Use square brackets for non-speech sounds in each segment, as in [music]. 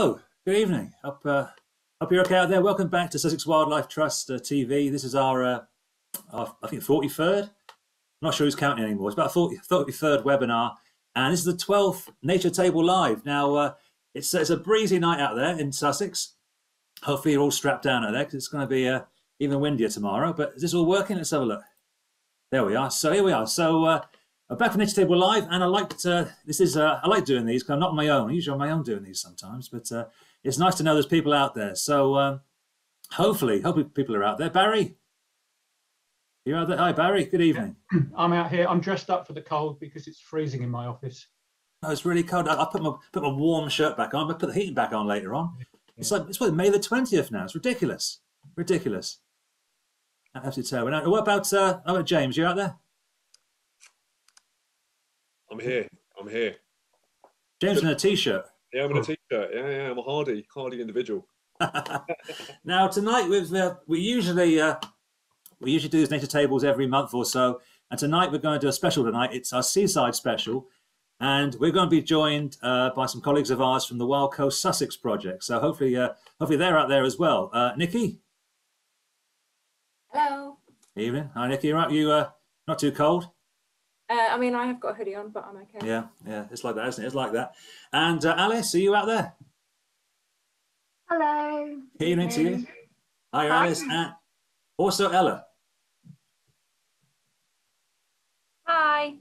Hello, good evening. Up, uh, up you're okay out there. Welcome back to Sussex Wildlife Trust uh, TV. This is our, uh, our, I think, 43rd. I'm not sure who's counting anymore. It's about 40, 43rd webinar. And this is the 12th Nature Table Live. Now, uh, it's, it's a breezy night out there in Sussex. Hopefully you're all strapped down out there because it's going to be uh, even windier tomorrow. But is this all working? Let's have a look. There we are. So here we are. So uh, back for Nature Table Live, and I like to, this is uh, I like doing these because I'm not on my own. I'm usually on my own doing these sometimes, but uh, it's nice to know there's people out there. So um, hopefully, hopefully people are out there. Barry, you're out there. Hi, Barry. Good evening. [clears throat] I'm out here. I'm dressed up for the cold because it's freezing in my office. Oh, it's really cold. I, I put my put my warm shirt back on. I put the heating back on later on. It's like it's what May the twentieth now. It's ridiculous, ridiculous. Absolutely terrible. Now, what about uh, how about James? You out there? I'm here. I'm here. James in a t-shirt. Yeah, I'm in a t-shirt. Yeah, yeah. I'm a hardy, hardy individual. [laughs] now tonight we've, uh, we usually uh, we usually do these nature tables every month or so, and tonight we're going to do a special tonight. It's our seaside special, and we're going to be joined uh, by some colleagues of ours from the Wild Coast Sussex project. So hopefully, uh, hopefully they're out there as well. Uh, Nikki. Hello. Evening. Hi, Nikki. You're right. You uh, not too cold? Uh, I mean, I have got a hoodie on, but I'm okay. Yeah, yeah, it's like that, isn't it? It's like that. And uh, Alice, are you out there? Hello. Good evening to you. Hi, Alice. And also Ella. Hi.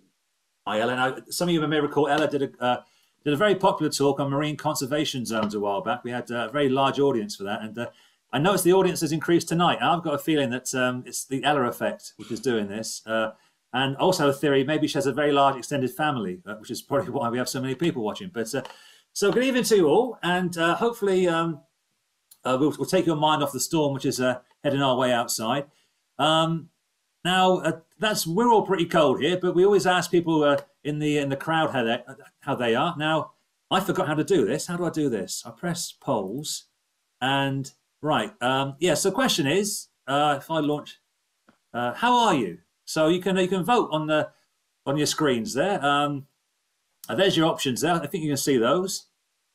Hi, Ella. Now, some of you may recall Ella did a uh, did a very popular talk on marine conservation zones a while back. We had uh, a very large audience for that, and uh, I noticed the audience has increased tonight. I've got a feeling that um, it's the Ella effect which is doing this. Uh, and also a theory, maybe she has a very large extended family, uh, which is probably [laughs] why we have so many people watching. But uh, so good evening to you all, and uh, hopefully um, uh, we'll, we'll, take your mind off the storm, which is uh, heading our way outside. Um, now uh, that's we're all pretty cold here, but we always ask people in the in the crowd how they how they are. Now I forgot how to do this. How do I do this? I press polls, and right, um, yeah. So question is, if I launch, how are you? So you can you can vote on the on your screens there. Um, there's your options there. I think you can see those.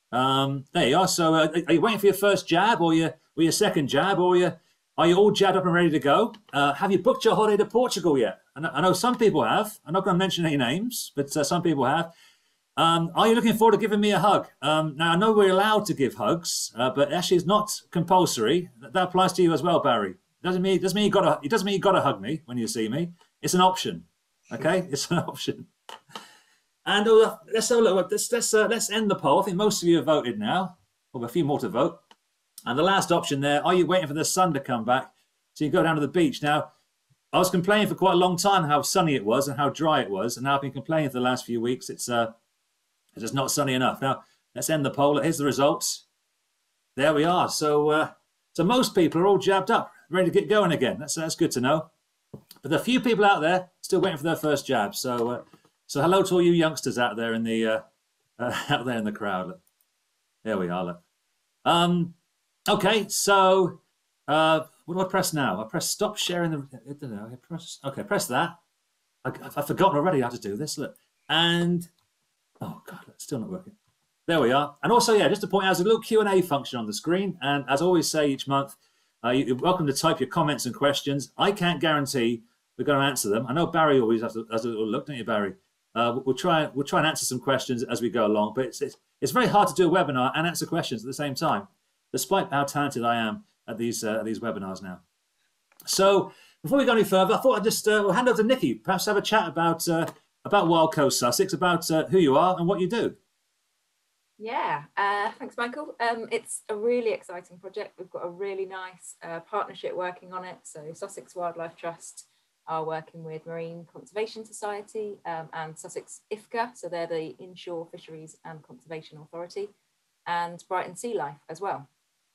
Um, there you are. So uh, are you waiting for your first jab or your or your second jab or you are you all jabbed up and ready to go? Uh, have you booked your holiday to Portugal yet? I know, some people have. I'm not going to mention any names, but uh, some people have. Um, are you looking forward to giving me a hug? Um, now I know we're allowed to give hugs, uh, but actually it's not compulsory. That applies to you as well, Barry. Doesn't mean doesn't mean you got to. It doesn't mean you got to hug me when you see me. It's an option. Okay, [laughs] it's an option. And uh, let's have a look. Let's let's uh, let's end the poll. I think most of you have voted now. Well, a few more to vote. And the last option there: Are you waiting for the sun to come back so you go down to the beach? Now, I was complaining for quite a long time how sunny it was and how dry it was, and now I've been complaining for the last few weeks. It's uh, it's just not sunny enough. Now, let's end the poll. Here's the results. There we are. So, uh, so most people are all jabbed up, ready to get going again. That's that's good to know. But there are few people out there still waiting for their first jab. So, uh, so hello to all you youngsters out there in the uh, uh, [laughs] out there in the crowd. There we are. Look. Um, okay, so uh, what do I press now? I press stop sharing the. I don't know. I press okay. Press that. I, have forgotten already how to do this. Look, and oh god, it's still not working. There we are. And also, yeah, just to point out, there's a little Q and A function on the screen. And as I always say each month, uh, you're welcome to type your comments and questions. I can't guarantee we're going to answer them. I know Barry always has, a, has a little look, don't you, Barry? Uh, we'll try we'll try and answer some questions as we go along, but it's, it's, it's very hard to do a webinar and answer questions at the same time, despite how talented I am at these uh, these webinars now. So before we go any further, I thought I'd just uh, we'll hand over to Nikki, perhaps have a chat about uh, about Wild Coast Sussex, about uh, who you are and what you do. Yeah, uh, thanks, Michael. Um, it's a really exciting project. We've got a really nice uh, partnership working on it. So Sussex Wildlife Trust are working with Marine Conservation Society um, and Sussex IFCA, so they're the Inshore Fisheries and Conservation Authority, and Brighton Sea Life as well.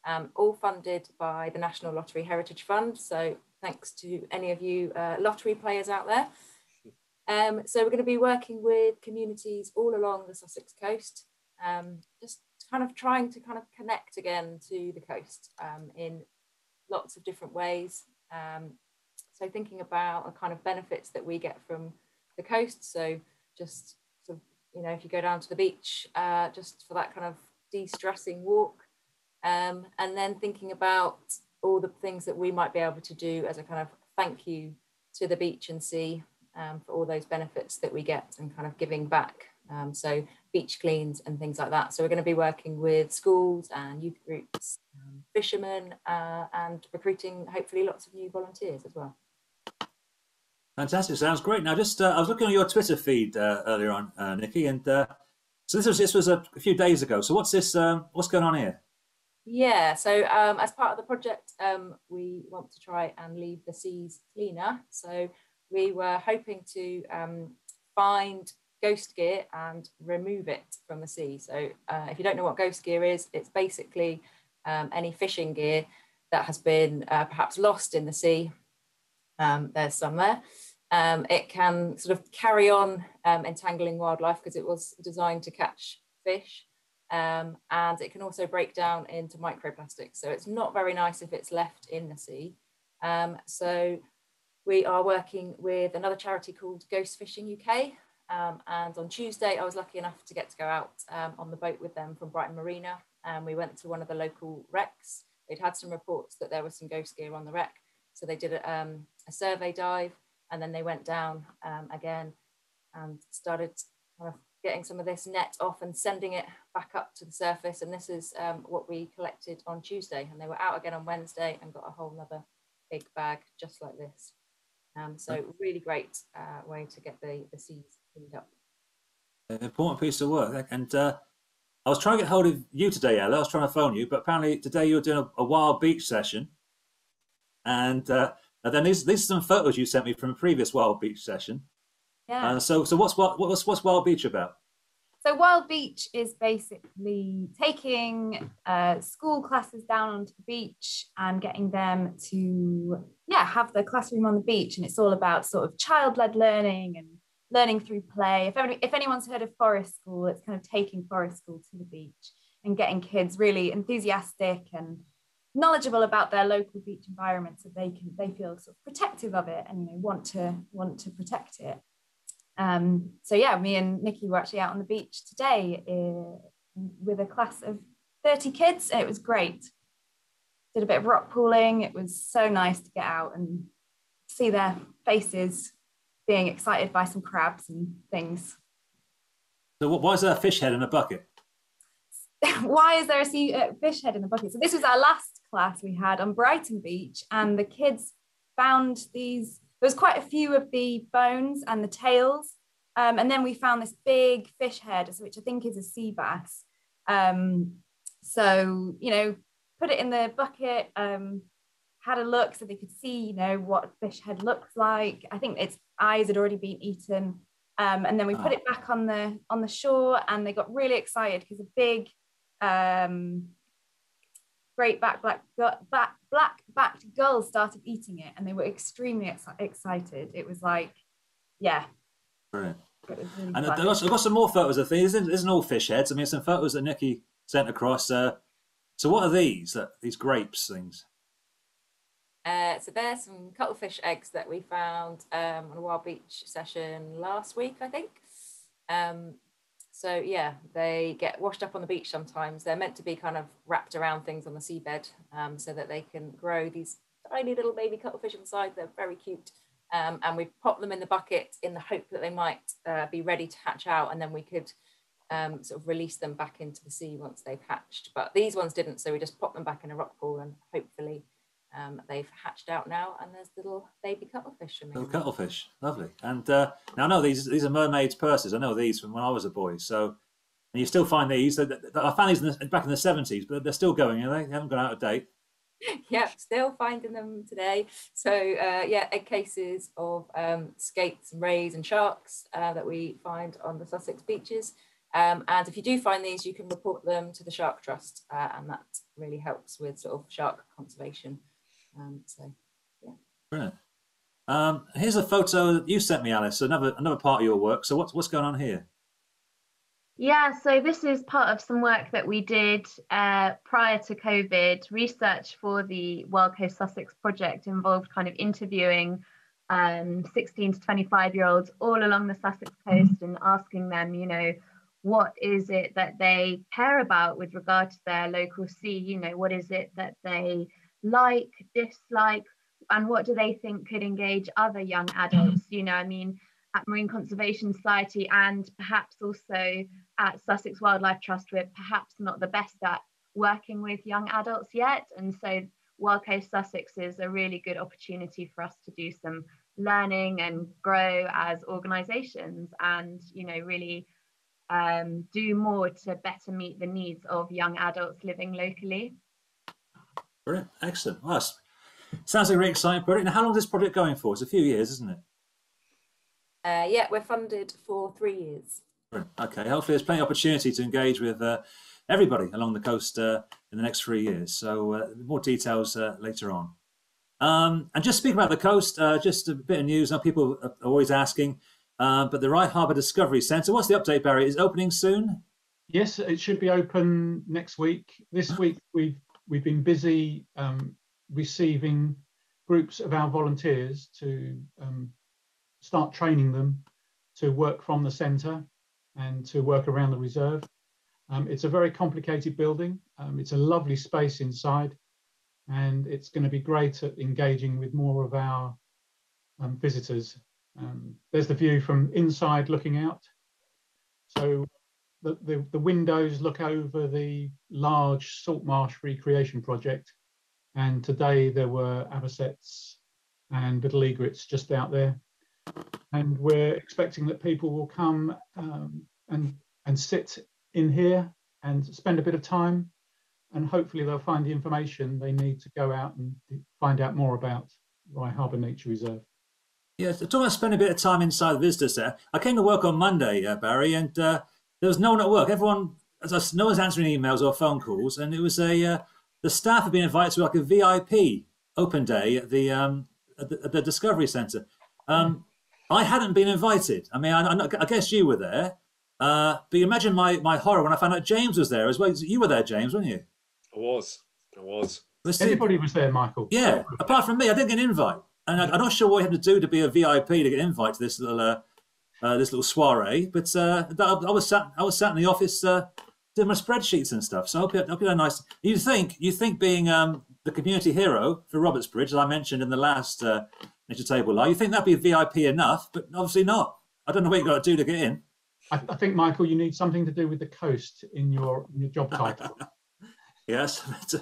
Um, all funded by the National Lottery Heritage Fund. So thanks to any of you uh, lottery players out there. Um, so we're going to be working with communities all along the Sussex coast um, just kind of trying to kind of connect again to the coast um, in lots of different ways. So thinking about the kind of benefits that we get from the coast. So just sort of, you know, if you go down to the beach, uh, just for that kind of de-stressing walk. Um, and then thinking about all the things that we might be able to do as a kind of thank you to the beach and sea um, for all those benefits that we get and kind of giving back. Um, so beach cleans and things like that. So we're going to be working with schools and youth groups, um, fishermen, uh, and recruiting hopefully lots of new volunteers as well. Fantastic, sounds great. Now, just uh, I was looking on your Twitter feed uh, earlier on, uh, Nikki, and uh, so this was this was a, few days ago. So what's this? Um, what's going on here? Yeah, so um, as part of the project, um, we want to try and leave the seas cleaner. So we were hoping to um, find ghost gear and remove it from the sea. So uh, if you don't know what ghost gear is, it's basically um, any fishing gear that has been uh, perhaps lost in the sea. Um, there's some there. Um, it can sort of carry on um, entangling wildlife because it was designed to catch fish. Um, and it can also break down into microplastics. So it's not very nice if it's left in the sea. Um, so we are working with another charity called Ghost Fishing UK. Um, and on Tuesday, I was lucky enough to get to go out um, on the boat with them from Brighton Marina. And we went to one of the local wrecks. They'd had some reports that there was some ghost gear on the wreck. So they did a, a survey dive and then they went down um, again and started kind of getting some of this net off and sending it back up to the surface. And this is um, what we collected on Tuesday. And they were out again on Wednesday and got a whole other big bag just like this. Um, so really great uh, way to get the, the seas cleaned up. An important piece of work. And uh, I was trying to get hold of you today, Ella. I was trying to phone you, but apparently today you were doing a, a wild beach session. And, uh, and then these, these are some photos you sent me from a previous wild beach session. Yeah. Uh, so so what's what what's what's Wild Beach about? So Wild Beach is basically taking uh, school classes down onto the beach and getting them to yeah have the classroom on the beach, and it's all about sort of child-led learning and learning through play. If any, if anyone's heard of Forest School, it's kind of taking Forest School to the beach and getting kids really enthusiastic and knowledgeable about their local beach environment so they can they feel sort of protective of it and you know want to want to protect it um, so yeah, me and Nikki were actually out on the beach today uh, with a class of 30 kids. And it was great. Did a bit of rock pooling. It was so nice to get out and see their faces being excited by some crabs and things. So why is there a fish head in a bucket? [laughs] why is there a sea, uh, fish head in the bucket? So this was our last class we had on Brighton Beach, and the kids found these there was quite a few of the bones and the tails. Um, and then we found this big fish head, which I think is a sea bass. Um, so, you know, put it in the bucket, um, had a look so they could see, you know, what fish head looks like. I think its eyes had already been eaten. Um, and then we put ah. it back on the on the shore and they got really excited because a big um, great back black back black backed gulls started eating it and they were extremely ex- excited it was like yeah Really and I've got, got, some more photos of things. Isn't, isn't all fish heads? I mean, some photos that Nikki sent across. Uh, so, what are these? Uh, these grapes things? Uh, so there's some cuttlefish eggs that we found um, on a wild beach session last week, I think. Um, so yeah, they get washed up on the beach sometimes. They're meant to be kind of wrapped around things on the seabed um, so that they can grow these tiny little baby cuttlefish inside. They're very cute. Um, and we pop them in the bucket in the hope that they might uh, be ready to hatch out and then we could um, sort of release them back into the sea once they've hatched. But these ones didn't, so we just pop them back in a rock pool and hopefully um, they've hatched out now, and there's little baby cuttlefish. Little cuttlefish, lovely. And uh, now I know these these are mermaids' purses. I know these from when I was a boy. So, and you still find these. I found these in the, back in the seventies, but they're still going. Are they? They haven't gone out of date. [laughs] yeah, still finding them today. So uh, yeah, egg cases of um, skates and rays and sharks uh, that we find on the Sussex beaches. Um, and if you do find these, you can report them to the Shark Trust, uh, and that really helps with sort of shark conservation. Um, so, yeah. Brilliant. Um, here's a photo that you sent me, Alice. Another another part of your work. So what's what's going on here? Yeah, so this is part of some work that we did uh, prior to COVID. Research for the Wild Coast Sussex project involved kind of interviewing um, 16 to 25 year olds all along the Sussex coast and asking them, you know, what is it that they care about with regard to their local sea? You know, what is it that they like, dislike, and what do they think could engage other young adults? You know, I mean, at Marine Conservation Society and perhaps also at Sussex Wildlife Trust, we're perhaps not the best at working with young adults yet. And so Wild Coast Sussex is a really good opportunity for us to do some learning and grow as organizations and, you know, really um, do more to better meet the needs of young adults living locally. Brilliant, excellent. Well, sounds like a very exciting project. Now, how long is this project going for? It's a few years, isn't it? Uh, yeah, we're funded for three years. Brilliant. Okay, hopefully there's plenty of opportunity to engage with uh, everybody along the coast uh, in the next three years. So uh, more details uh, later on. Um, and just speaking about the coast, uh, just a bit of news. Now people are always asking, uh, but the Rye Harbour Discovery Centre, what's the update, Barry? Is opening soon? Yes, it should be open next week. This week we've we've been busy um, receiving groups of our volunteers to um, start training them to work from the centre and to work around the reserve. Um, it's a very complicated building. Um, it's a lovely space inside, and it's going to be great at engaging with more of our um, visitors. Um, there's the view from inside looking out. So the, the, the, windows look over the large salt marsh recreation project. And today there were avocets and little egrets just out there. And we're expecting that people will come um, and, and sit in here and spend a bit of time and hopefully they'll find the information they need to go out and find out more about Rye Harbour Nature Reserve. Yeah, talking about spending a bit of time inside the visitor centre. I came to work on Monday, uh, Barry, and uh, there was no one at work. Everyone, as I, no one's answering emails or phone calls, and it was a uh, the staff had been invited to like a VIP open day at the um, at the, at the Discovery Centre. Um, I hadn't been invited. I mean, I, I guess you were there, uh, but you imagine my, my horror when I found out James was there as well. You were there, James, weren't you? I was. I was. Anybody was there, Michael? Yeah, apart from me, I didn't get an invite, and I, am not sure what you had to do to be a VIP to get an invite to this little uh, uh, this little soiree. But uh, I was sat I was sat in the office uh, doing my spreadsheets and stuff. So I hope you, hope you had a nice. You think you think being um, the community hero for Robertsbridge, as I mentioned in the last uh, Nature Table Live, you think that'd be VIP enough? But obviously not. I don't know what you've got to do to get in. I, I think, Michael, you need something to do with the coast in your in your job title. [laughs] yes, [laughs]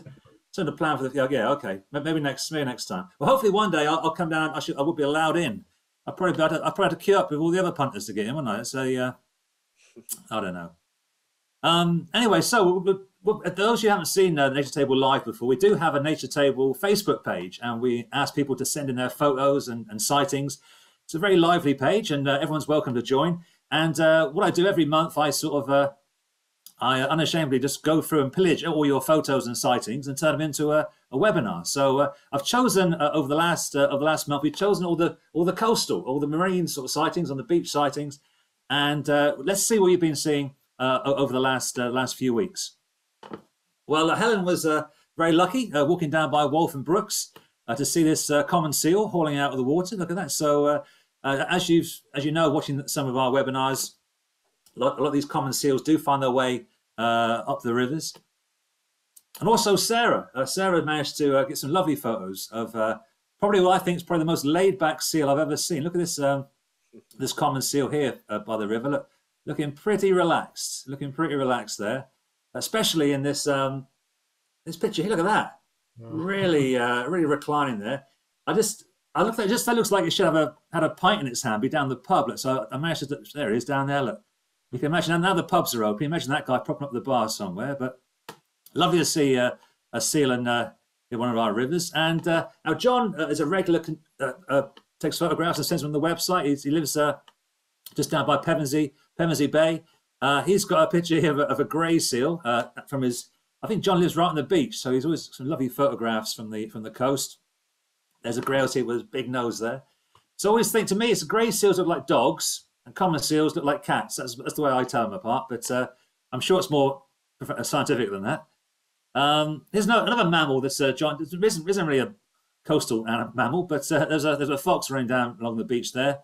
so the plan for the yeah okay maybe next maybe next time. Well, hopefully one day I'll, I'll come down. I should I will be allowed in. I probably I probably have to queue up with all the other punters to get in, wouldn't I? So uh, [laughs] I don't know. Um, anyway, so those you haven't seen uh, Nature Table live before, we do have a Nature Table Facebook page, and we ask people to send in their photos and, and sightings. It's a very lively page, and uh, everyone's welcome to join. And uh, what I do every month, I sort of, uh, I unashamedly just go through and pillage all your photos and sightings and turn them into a, a webinar. So uh, I've chosen uh, over the last uh, over the last month, we've chosen all the all the coastal, all the marine sort of sightings on the beach sightings, and uh, let's see what you've been seeing over the last last few weeks. Well, Helen was very lucky walking down by Waltham Brooks to see this common seal hauling out of the water. Look at that. So uh, as you as you know, watching some of our webinars, lot, a lot of these common seals do find their way uh, up the rivers. And also Sarah. Uh, Sarah managed to uh, get some lovely photos of uh, probably what I think is probably the most laid back seal I've ever seen. Look at this um, this common seal here uh, by the river. Look, looking pretty relaxed. Looking pretty relaxed there, especially in this um, this picture here. Look at that. Really, really reclining there. I just I look at just that looks like it should have a had a pint in its hand, be down the pub. Look, so I managed to there it is down there. Look, you can imagine now the pubs are open. Imagine that guy propping up the bar somewhere. But lovely to see uh, a seal in, uh, in one of our rivers. And uh, now John uh, is a regular uh, uh, takes photographs and sends them on the website. He's, he lives just down by Pevensey Pevensey Bay. he's got a picture here of a, of a grey seal from his. I think John lives right on the beach, so he's always some lovely photographs from the from the coast. There's a grey seal with a big nose there. So I always think to me, it's grey seals look like dogs and common seals look like cats. That's, that's the way I tell them apart. But uh, I'm sure it's more scientific than that. Um, here's no, another mammal that's uh, John. There isn't, isn't really a coastal mammal, but uh, there's a there's a fox running down along the beach there,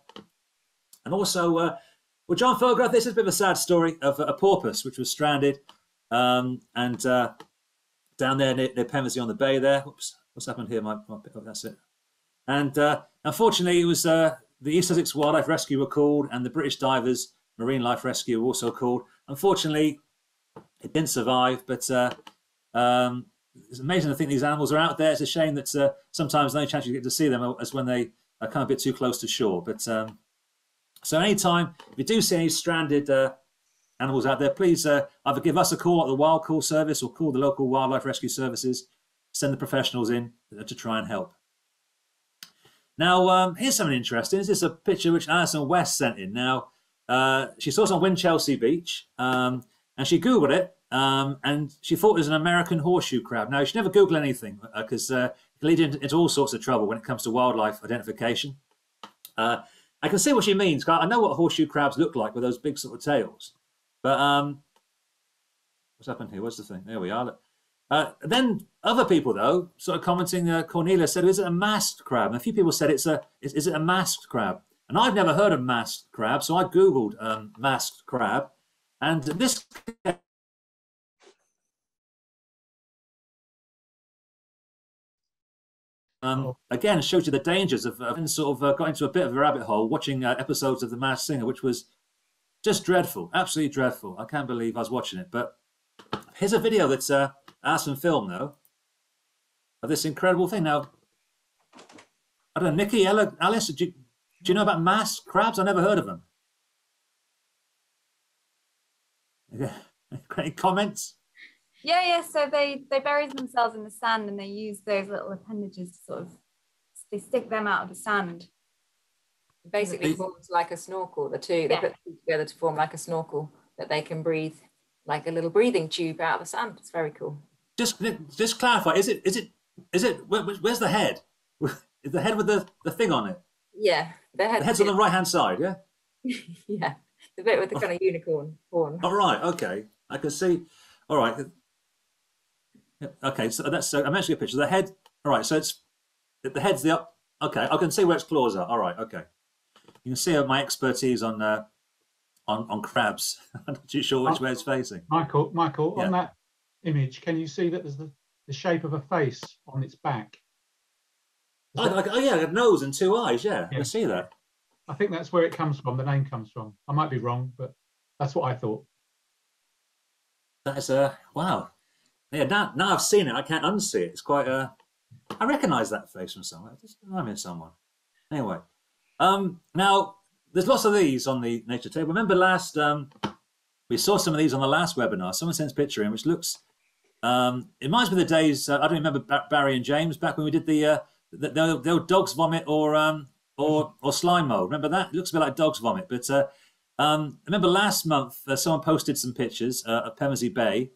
and also uh, Well, John Fogarth, this is a bit of a sad story of a porpoise which was stranded um, and uh, down there near, near on the bay there. Whoops, what's happened here? My, my oh, that's it. And uh, unfortunately, it was uh, the East Sussex Wildlife Rescue were called, and the British Divers Marine Life Rescue were also called. Unfortunately, it didn't survive, but uh, um, it's amazing to think these animals are out there. It's a shame that uh, sometimes the only chance you get to see them is when they are kind of a bit too close to shore. But um, so anytime if you do see any stranded uh, animals out there, please uh, either give us a call at the Wild Call Service or call the local wildlife rescue services. Send the professionals in to try and help. Now, um, here's something interesting. This is a picture which Alison West sent in. Now, uh, she saw it on Winchelsea Beach, um, and she Googled it, um, and she thought it was an American horseshoe crab. Now, she never Googled anything because uh, uh, it can lead into, into, all sorts of trouble when it comes to wildlife identification. Uh, I can see what she means. I know what horseshoe crabs look like with those big sort of tails. But um, what's happened here? What's the thing? There we are. Uh, then other people, though, sort of commenting, uh, Cornelia said, "Is it a masked crab?" And a few people said, "It's a is, is it a masked crab?" And I've never heard of masked crab, so I googled um, masked crab, and this. Um, oh. again, shows you the dangers of, uh, sort of uh, got into a bit of a rabbit hole watching uh, episodes of The Masked Singer, which was just dreadful, absolutely dreadful. I can't believe I was watching it. But here's a video that's uh, Aspen film, though, of this incredible thing. Now, I don't know, Nikki, Ella, Alice, do you, do you know about mass crabs? I never heard of them. [laughs] Any comments? Yeah, yeah. So they they bury themselves in the sand and they use those little appendages to sort of they stick them out of the sand basically forms like a snorkel. The two they yeah. put two together to form like a snorkel that they can breathe like a little breathing tube out of the sand. It's very cool. Just just clarify. Is it is it is it where, where's the head? Is [laughs] the head with the, the thing on it? Yeah, the, head, the head's on the right hand side. Yeah. [laughs] yeah, the bit with the kind of unicorn horn. All right. Okay, I can see. All right. Okay, so that's so I'm actually a picture. The head. All right, so it's the head's the up. Okay, I can see where its claws are. All right. Okay. You can see my expertise on uh, on on crabs. [laughs] I'm not too sure which way it's facing. Michael, Michael, yeah. on that image, can you see that there's the, the shape of a face on its back? Oh, that... oh, yeah, a nose and two eyes. Yeah, yeah, I see that. I think that's where it comes from. The name comes from. I might be wrong, but that's what I thought. That's a uh, wow. Yeah, now, now I've seen it, I can't unsee it. It's quite uh I recognise that face from somewhere. Just remind me of someone. Anyway, um, now, there's lots of these on the nature table. Remember last, um, we saw some of these on the last webinar. Someone sends a picture in, which looks, um, it reminds me of the days, uh, I don't remember Barry and James, back when we did the, uh, the, the, the dog's vomit or, um, or, or slime mold. Remember that? It looks a bit like dog's vomit. But uh, um, remember last month, uh, someone posted some pictures uh, of Pevensey Bay.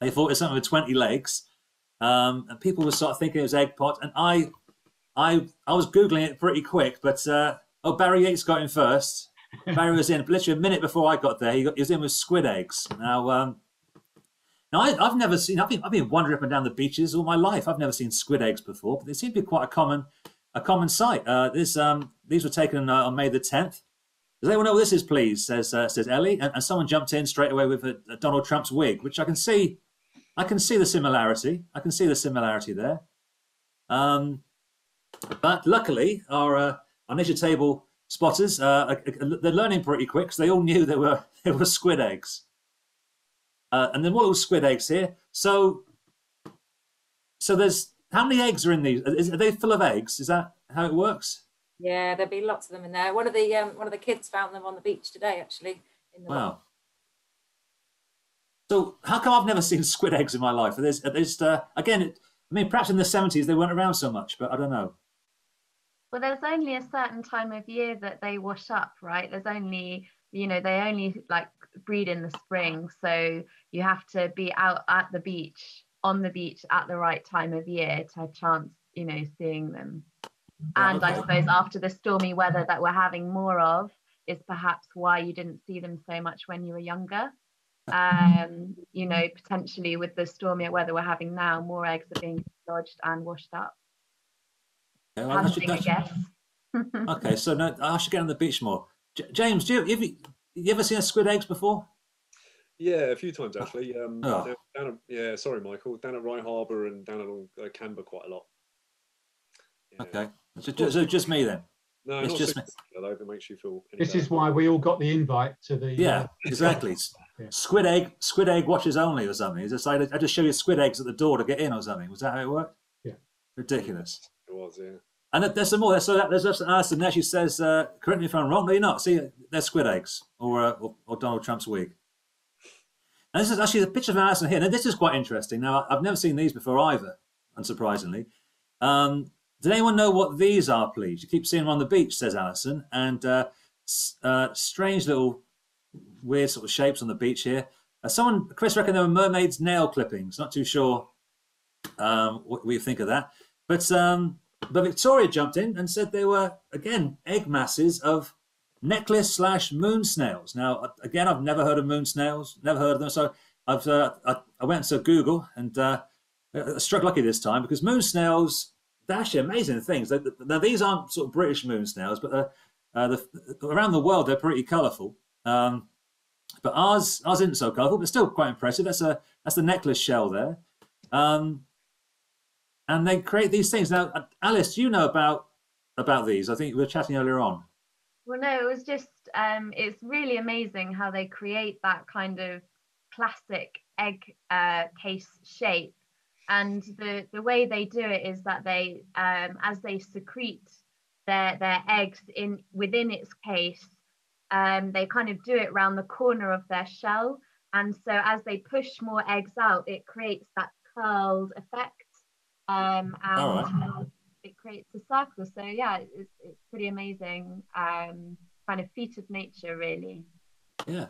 They thought it was something with 20 legs. Um, and people were sort of thinking it was egg pot. And I I I was googling it pretty quick, but uh, oh, Barry Yates got in first. [laughs] Barry was in literally a minute before I got there. He, got, he was in with squid eggs. Now, um, now I, have never seen. I've been, I've been wandering up and down the beaches all my life. I've never seen squid eggs before, but they seem to be quite a common a common sight. Uh, this um, these were taken uh, on May the tenth. Does anyone know what this is, please? Says uh, says Ellie, and, and, someone jumped in straight away with a, a Donald Trump's wig, which I can see. I can see the similarity. I can see the similarity there. Um, but luckily, our uh, our nature table spotters uh, they're learning pretty quick because they all knew there were [laughs] there were squid eggs. Uh, and then what little squid eggs here? So so there's how many eggs are in these? Is, are they full of eggs? Is that how it works? Yeah, there'll be lots of them in there. One of the um, one of the kids found them on the beach today, actually. wow. So how come I've never seen [laughs] squid eggs in my life? There's, there's uh, again, it, I mean, perhaps in the 70s they weren't around so much, but I don't know. Well, there's only a certain time of year that they wash up, right? There's only, you know, they only like breed in the spring. So you have to be out at the beach, on the beach at the right time of year to have chance, you know, seeing them. And I suppose after the stormy weather that we're having more of is perhaps why you didn't see them so much when you were younger. Um, you know, potentially with the stormier weather we're having now, more eggs are being lodged and washed up. Yeah, well, should, [laughs] okay, so now I should get on the beach more. J James, do you, have you, you ever seen a squid eggs before? Yeah, a few times actually. Um, Oh. down, down at, yeah, sorry, Michael. Down at Rye Harbour and down along uh, Camber quite a lot. Yeah. Okay, so just, so just me then. No, It's not just just though. If it makes you feel. any This is why we all got the invite to the. Yeah, uh, [laughs] exactly. [laughs] Yeah. Squid egg, squid egg watches only or something. Is it like I just show you squid eggs at the door to get in or something? Was that how it worked? Yeah. Ridiculous. It was, yeah. And there- there's some more. So that, there's just Alison there. She says, uh, correct me if I'm wrong. No, you're not. See, they're squid eggs or, uh, or, or Donald Trump's wig. And this is actually a picture of Alison here. Now, this is quite interesting. Now, I've never seen these before either, unsurprisingly. Um, did anyone know what these are, please? You keep seeing them on the beach, says Alison. And uh, uh, strange little weird sort of shapes on the beach here. Uh, someone, Chris, reckoned they were mermaids' nail clippings. Not too sure um, what we think of that. But um, but Victoria jumped in and said they were again egg masses of necklace slash moon snails. Now again, I've never heard of moon snails, never heard of them. So I've uh, I, I went to Google and uh, I struck lucky this time because moon snails they're actually amazing things. They, now these aren't sort of British moon snails, but uh, uh, the, around the world they're pretty colourful. Um, but ours ours isn't so colourful, but still quite impressive. That's a that's the necklace shell there. Um, and they create these things. Now, Alice, you know about about these? I think we were chatting earlier on. Well, no, it was just, um, it's really amazing how they create that kind of classic egg uh, case shape. And the, the way they do it is that they, um, as they secrete their, their eggs in within its case, um, they kind of do it around the corner of their shell. And so as they push more eggs out, it creates that curled effect. Um, and All uh, it creates a circle. So yeah, it's, it's pretty amazing. Um, kind of feat of nature, really. Yeah,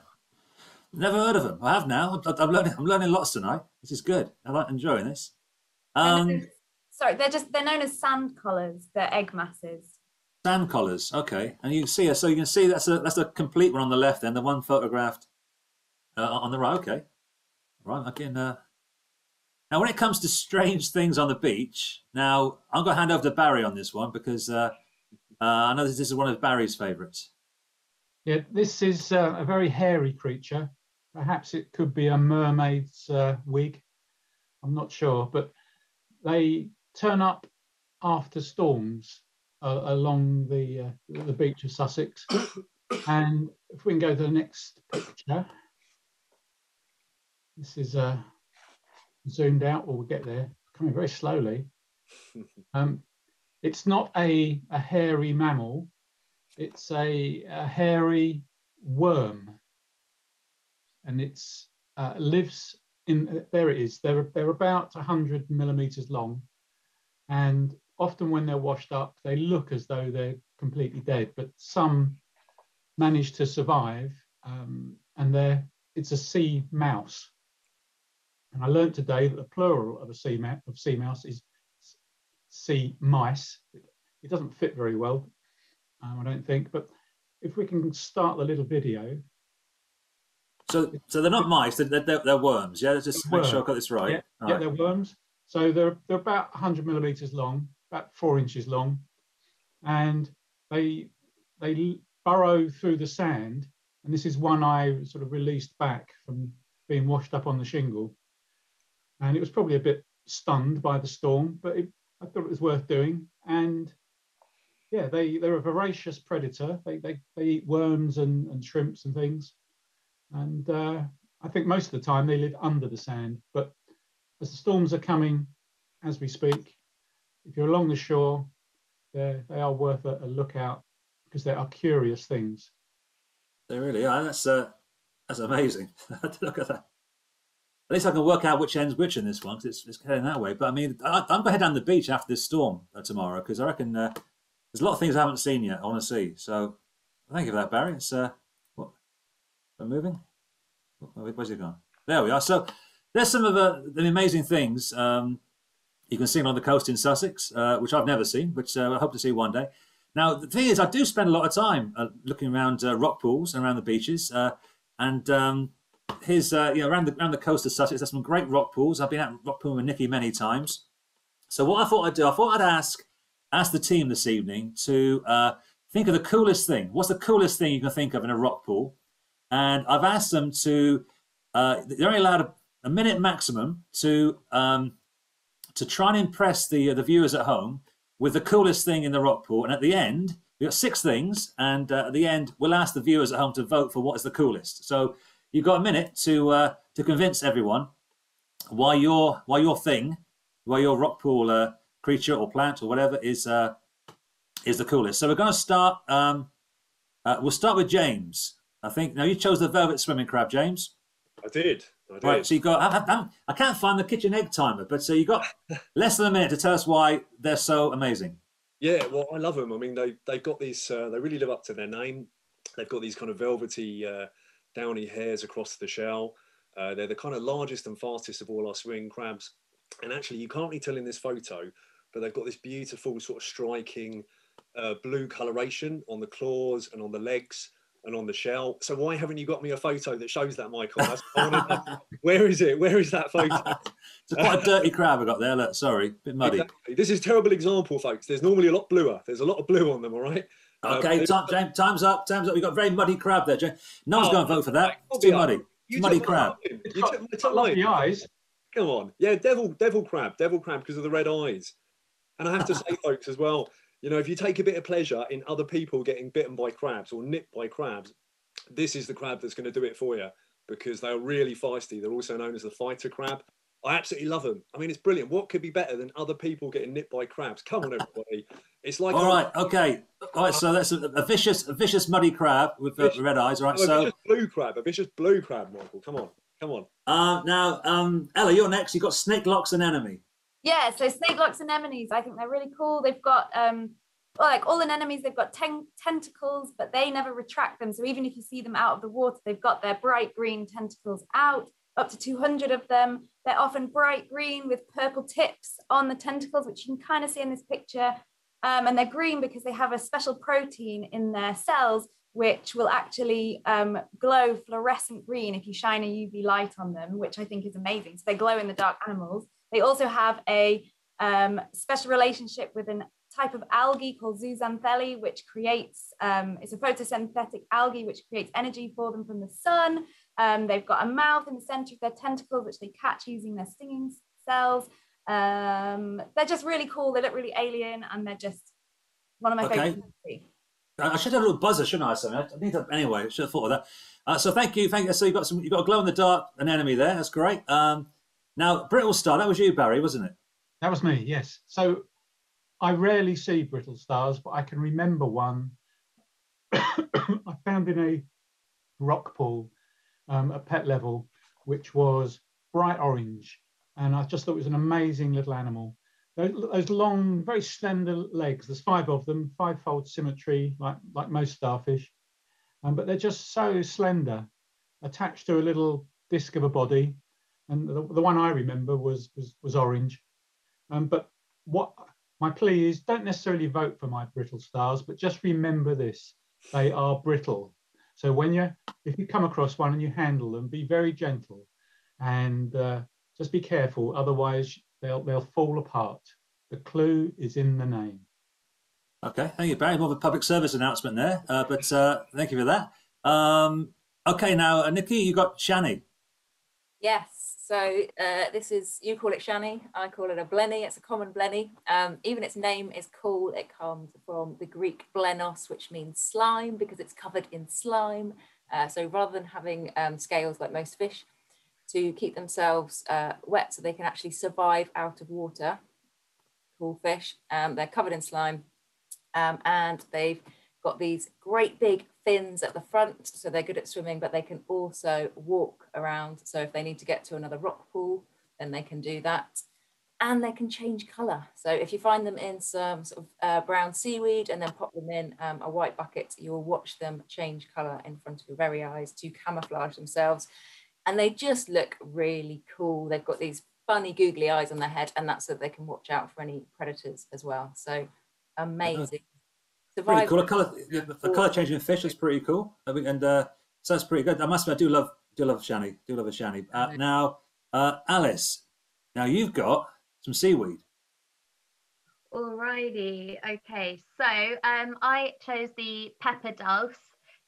never heard of them. I have now. I'm, I'm learning. I'm learning lots tonight. This is good. I like enjoying this. They're Um, known- sorry, they're just they're known as sand collars. They're egg masses. sand collars. Okay, and you can see. So you can see that's a that's a complete one on the left, and the one photographed uh, on the right. Okay, right. Again. Uh, now, when it comes to strange things on the beach, now I'm going to hand over to Barry on this one because uh, uh, I know this is one of Barry's favourites. Yeah, this is uh, a very hairy creature. Perhaps it could be a mermaid's uh, wig. I'm not sure, but they turn up after storms uh, along the uh, the beach of Sussex. and if we can go to the next picture, this is uh, zoomed out. or we'll get there. Coming very slowly. [laughs] Um, it's not a, a hairy mammal it's a, a hairy worm and it's uh, lives in there it is they're, they're about 100 millimeters long and often when they're washed up they look as though they're completely dead but some manage to survive um, and they're it's a sea mouse and i learned today that the plural of a sea, of sea mouse is sea mice it doesn't fit very well um, I don't think. But if we can start the little video, So, so they're not mice; they're, they're, they're worms. Yeah, let's just make sure I got this right. yeah, yeah, right. they're worms. So they're they're about 100 millimeters long, about four inches long, and they they burrow through the sand. And this is one I sort of released back from being washed up on the shingle, and it was probably a bit stunned by the storm, but it, I thought it was worth doing. And yeah, they they're a voracious predator. They they, they eat worms and, and shrimps and things, and uh, I think most of the time they live under the sand. But as the storms are coming, as we speak, if you're along the shore, they are worth a, a look out because they are curious things. They really are. That's uh, that's amazing. [laughs] Look at that. At least I can work out which end's which in this one 'cause it's, it's heading that way. But I mean, I, I'm going to head down the beach after this storm uh, tomorrow because I reckon uh, there's a lot of things I haven't seen yet. I want to see. So thank you for that, Barry. It's uh, what? We're moving. Where's it gone? There we are. So there's some of the, the amazing things um, you can see on the coast in Sussex, uh, which I've never seen, which uh, I hope to see one day. Now, the thing is, I do spend a lot of time uh, looking around rock pools and around the beaches. And um, here's, uh, you know, around the, around the coast of Sussex, there's some great rock pools. I've been at rock pool with Nikki many times. So what I thought I'd do, I thought I'd ask ask the team this evening to uh, think of the coolest thing. What's the coolest thing you can think of in a rock pool? and I've asked them to. Uh, they're only allowed a, a minute maximum to um, to try and impress the the viewers at home with the coolest thing in the rock pool. And at the end, we've got six things, and uh, at the end, we'll ask the viewers at home to vote for what is the coolest. So you've got a minute to uh, to convince everyone why your why your thing, why your rock pool uh, creature or plant or whatever is uh, is the coolest. So we're going to start. Um, uh, we'll start with James. I think now you chose the velvet swimming crab, James. I did. I did. Right, so you got. I, I, I can't find the kitchen egg timer, but so you got [laughs] less than a minute to tell us why they're so amazing. Yeah, well, I love them. I mean, they they've got these. Uh, they really live up to their name. They've got these kind of velvety, uh, downy hairs across the shell. Uh, they're the kind of largest and fastest of all our swimming crabs. And actually, you can't really tell in this photo, but they've got this beautiful, sort of striking uh, blue coloration on the claws and on the legs and on the shell. So why haven't you got me a photo that shows that, Michael? [laughs] Where is it? Where is that photo? it's quite a dirty crab I got there. Look, sorry, bit muddy. Exactly. This is terrible example, folks. There's normally a lot bluer. There's a lot of blue on them. All right. Okay, um, time, James, time's up. Time's up. We've got a very muddy crab there, James. No one's oh, going to vote for that. It's too muddy. It's muddy crab. You took my lovely eyes. Come on, yeah, devil, devil crab, devil crab because of the red eyes. And I have to say, [laughs] folks, as well, you know, if you take a bit of pleasure in other people getting bitten by crabs or nipped by crabs, this is the crab that's going to do it for you because they're really feisty. They're also known as the fighter crab. I absolutely love them. I mean, it's brilliant. What could be better than other people getting nipped by crabs? Come on, everybody. It's like all right, okay, all right. So that's a, a vicious, a vicious muddy crab with uh, red eyes, right? No, so vicious blue crab, a vicious blue crab, Michael. Come on, come on. Uh, now, um, Ella, you're next. You've got snake locks anemone. Yeah, so snake locks anemones. I think they're really cool. They've got um, well, like all anemones, they've got ten- tentacles, but they never retract them. So even if you see them out of the water, they've got their bright green tentacles out up to 200 of them. They're often bright green with purple tips on the tentacles, which you can kind of see in this picture. Um, and they're green because they have a special protein in their cells, which will actually um, glow fluorescent green if you shine a UV light on them, which I think is amazing. So they glow in the dark animals. They also have a um, special relationship with a type of algae called zooxanthellae, which creates, um, it's a photosynthetic algae which creates energy for them from the sun. Um, they've got a mouth in the center of their tentacles, which they catch using their stinging cells. Um, they're just really cool. They look really alien, and they're just one of my okay. favorites. I should have a little buzzer, shouldn't I? Something. I need to, anyway. I should have thought of that. Uh, so thank you, thank you. So you've got some, you've got a glow in the dark anemone there. That's great. Um, now brittle star, that was you, Barry, wasn't it? That was me. Yes. So I rarely see brittle stars, but I can remember one [coughs] I found in a rock pool um, at Pett Level, which was bright orange. And I just thought it was an amazing little animal. Those, those long, very slender legs, there's five of them, five-fold symmetry, like, like most starfish. Um, but they're just so slender, attached to a little disc of a body. And the, the one I remember was, was, was orange. Um, but what my plea is don't necessarily vote for my brittle stars, but just remember this they are brittle. So when you, if you come across one and you handle them, be very gentle and uh, just be careful. Otherwise, they'll they'll fall apart. The clue is in the name. Okay, thank you, Barry. More of a public service announcement there, uh, but uh, thank you for that. Um, okay, now uh, Nikki, you got shanny. Yes. So uh, this is, you call it shanny, I call it a blenny. It's a common blenny. Um, even its name is cool. It comes from the Greek blennos, which means slime because it's covered in slime. Uh, so rather than having um, scales like most fish, to keep themselves uh, wet so they can actually survive out of water, cool fish, um, they're covered in slime um, and they've got these great big fins at the front, so they're good at swimming, but they can also walk around. So if they need to get to another rock pool, then they can do that. And they can change colour. So if you find them in some sort of uh, brown seaweed and then pop them in um, a white bucket, you'll watch them change colour in front of your very eyes to camouflage themselves. And they just look really cool. They've got these funny googly eyes on their head, and that's so they can watch out for any predators as well. So amazing Pretty cool. A color, a color changing fish is pretty cool. I mean, and uh, so that's pretty good. I must admit, I do love, do love shanny. Do love a shanny. Uh, now, uh, Alice, now you've got some seaweed. Alrighty. Okay. So um, I chose the pepper dulse.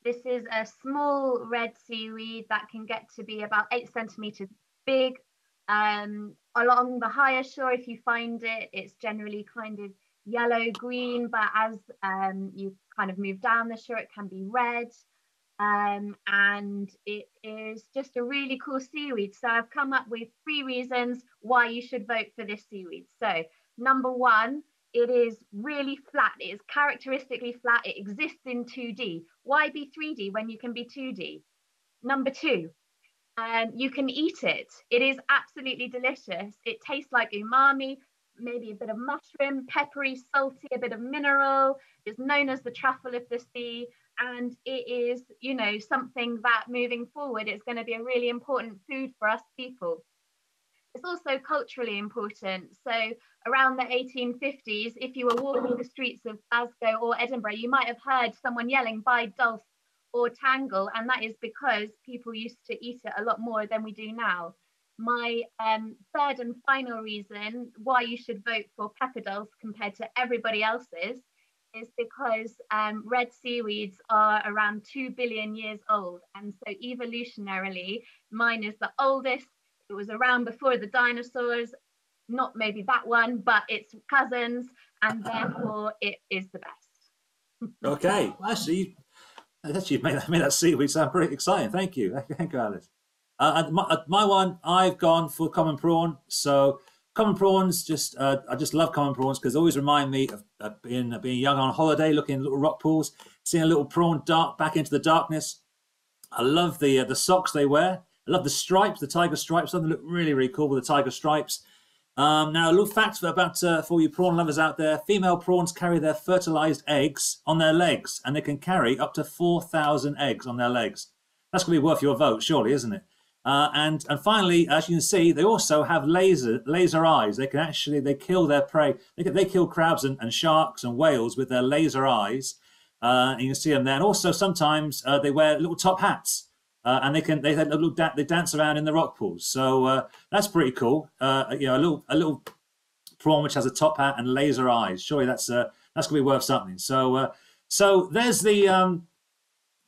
This is a small red seaweed that can get to be about eight centimeters big. Um, along the higher shore, if you find it, it's generally kind of yellow green, but as um, you kind of move down the shore, it can be red. Um, and it is just a really cool seaweed. So I've come up with three reasons why you should vote for this seaweed. So number one, it is really flat. It is characteristically flat. It exists in 2D. Why be 3D when you can be 2D? Number two, um, you can eat it. It is absolutely delicious. It tastes like umami, maybe a bit of mushroom, peppery, salty, a bit of mineral. It's known as the truffle of the sea and it is you know something that moving forward is going to be a really important food for us people. It's also culturally important. So around the 1850s if you were walking the streets of glasgow or edinburgh you might have heard someone yelling buy dulse or tangle. And that is because people used to eat it a lot more than we do now my um, third and final reason why you should vote for pepper compared to everybody else's is because um, red seaweeds are around 2 billion years old. And so evolutionarily, mine is the oldest. It was around before the dinosaurs, not maybe that one, but it's cousins, and therefore it is the best. okay, well, actually, actually made that, made that seaweed sound pretty exciting. Thank you. Thank you, Alice. Uh, my, my one, I've gone for common prawn. So common prawns, just uh, I just love common prawns because they always remind me of, being being young on holiday, looking at little rock pools, seeing a little prawn dart back into the darkness. I love the uh, the socks they wear. I love the stripes, the tiger stripes. Something look really really cool with the tiger stripes. Um, now, a little fact about uh, for you prawn lovers out there: female prawns carry their fertilized eggs on their legs, and they can carry up to four thousand eggs on their legs. That's going to be worth your vote, surely, isn't it? Uh, and and finally, as you can see, they also have laser laser eyes. They can actually they kill their prey. They can, they kill crabs and, and sharks and whales with their laser eyes. Uh, and you can see them there. And also sometimes uh, they wear little top hats, uh, and they can they da- they dance around in the rock pools. So uh, that's pretty cool. Uh, you know, a little a little prawn which has a top hat and laser eyes. Surely that's that's gonna be worth something. So so there's the um,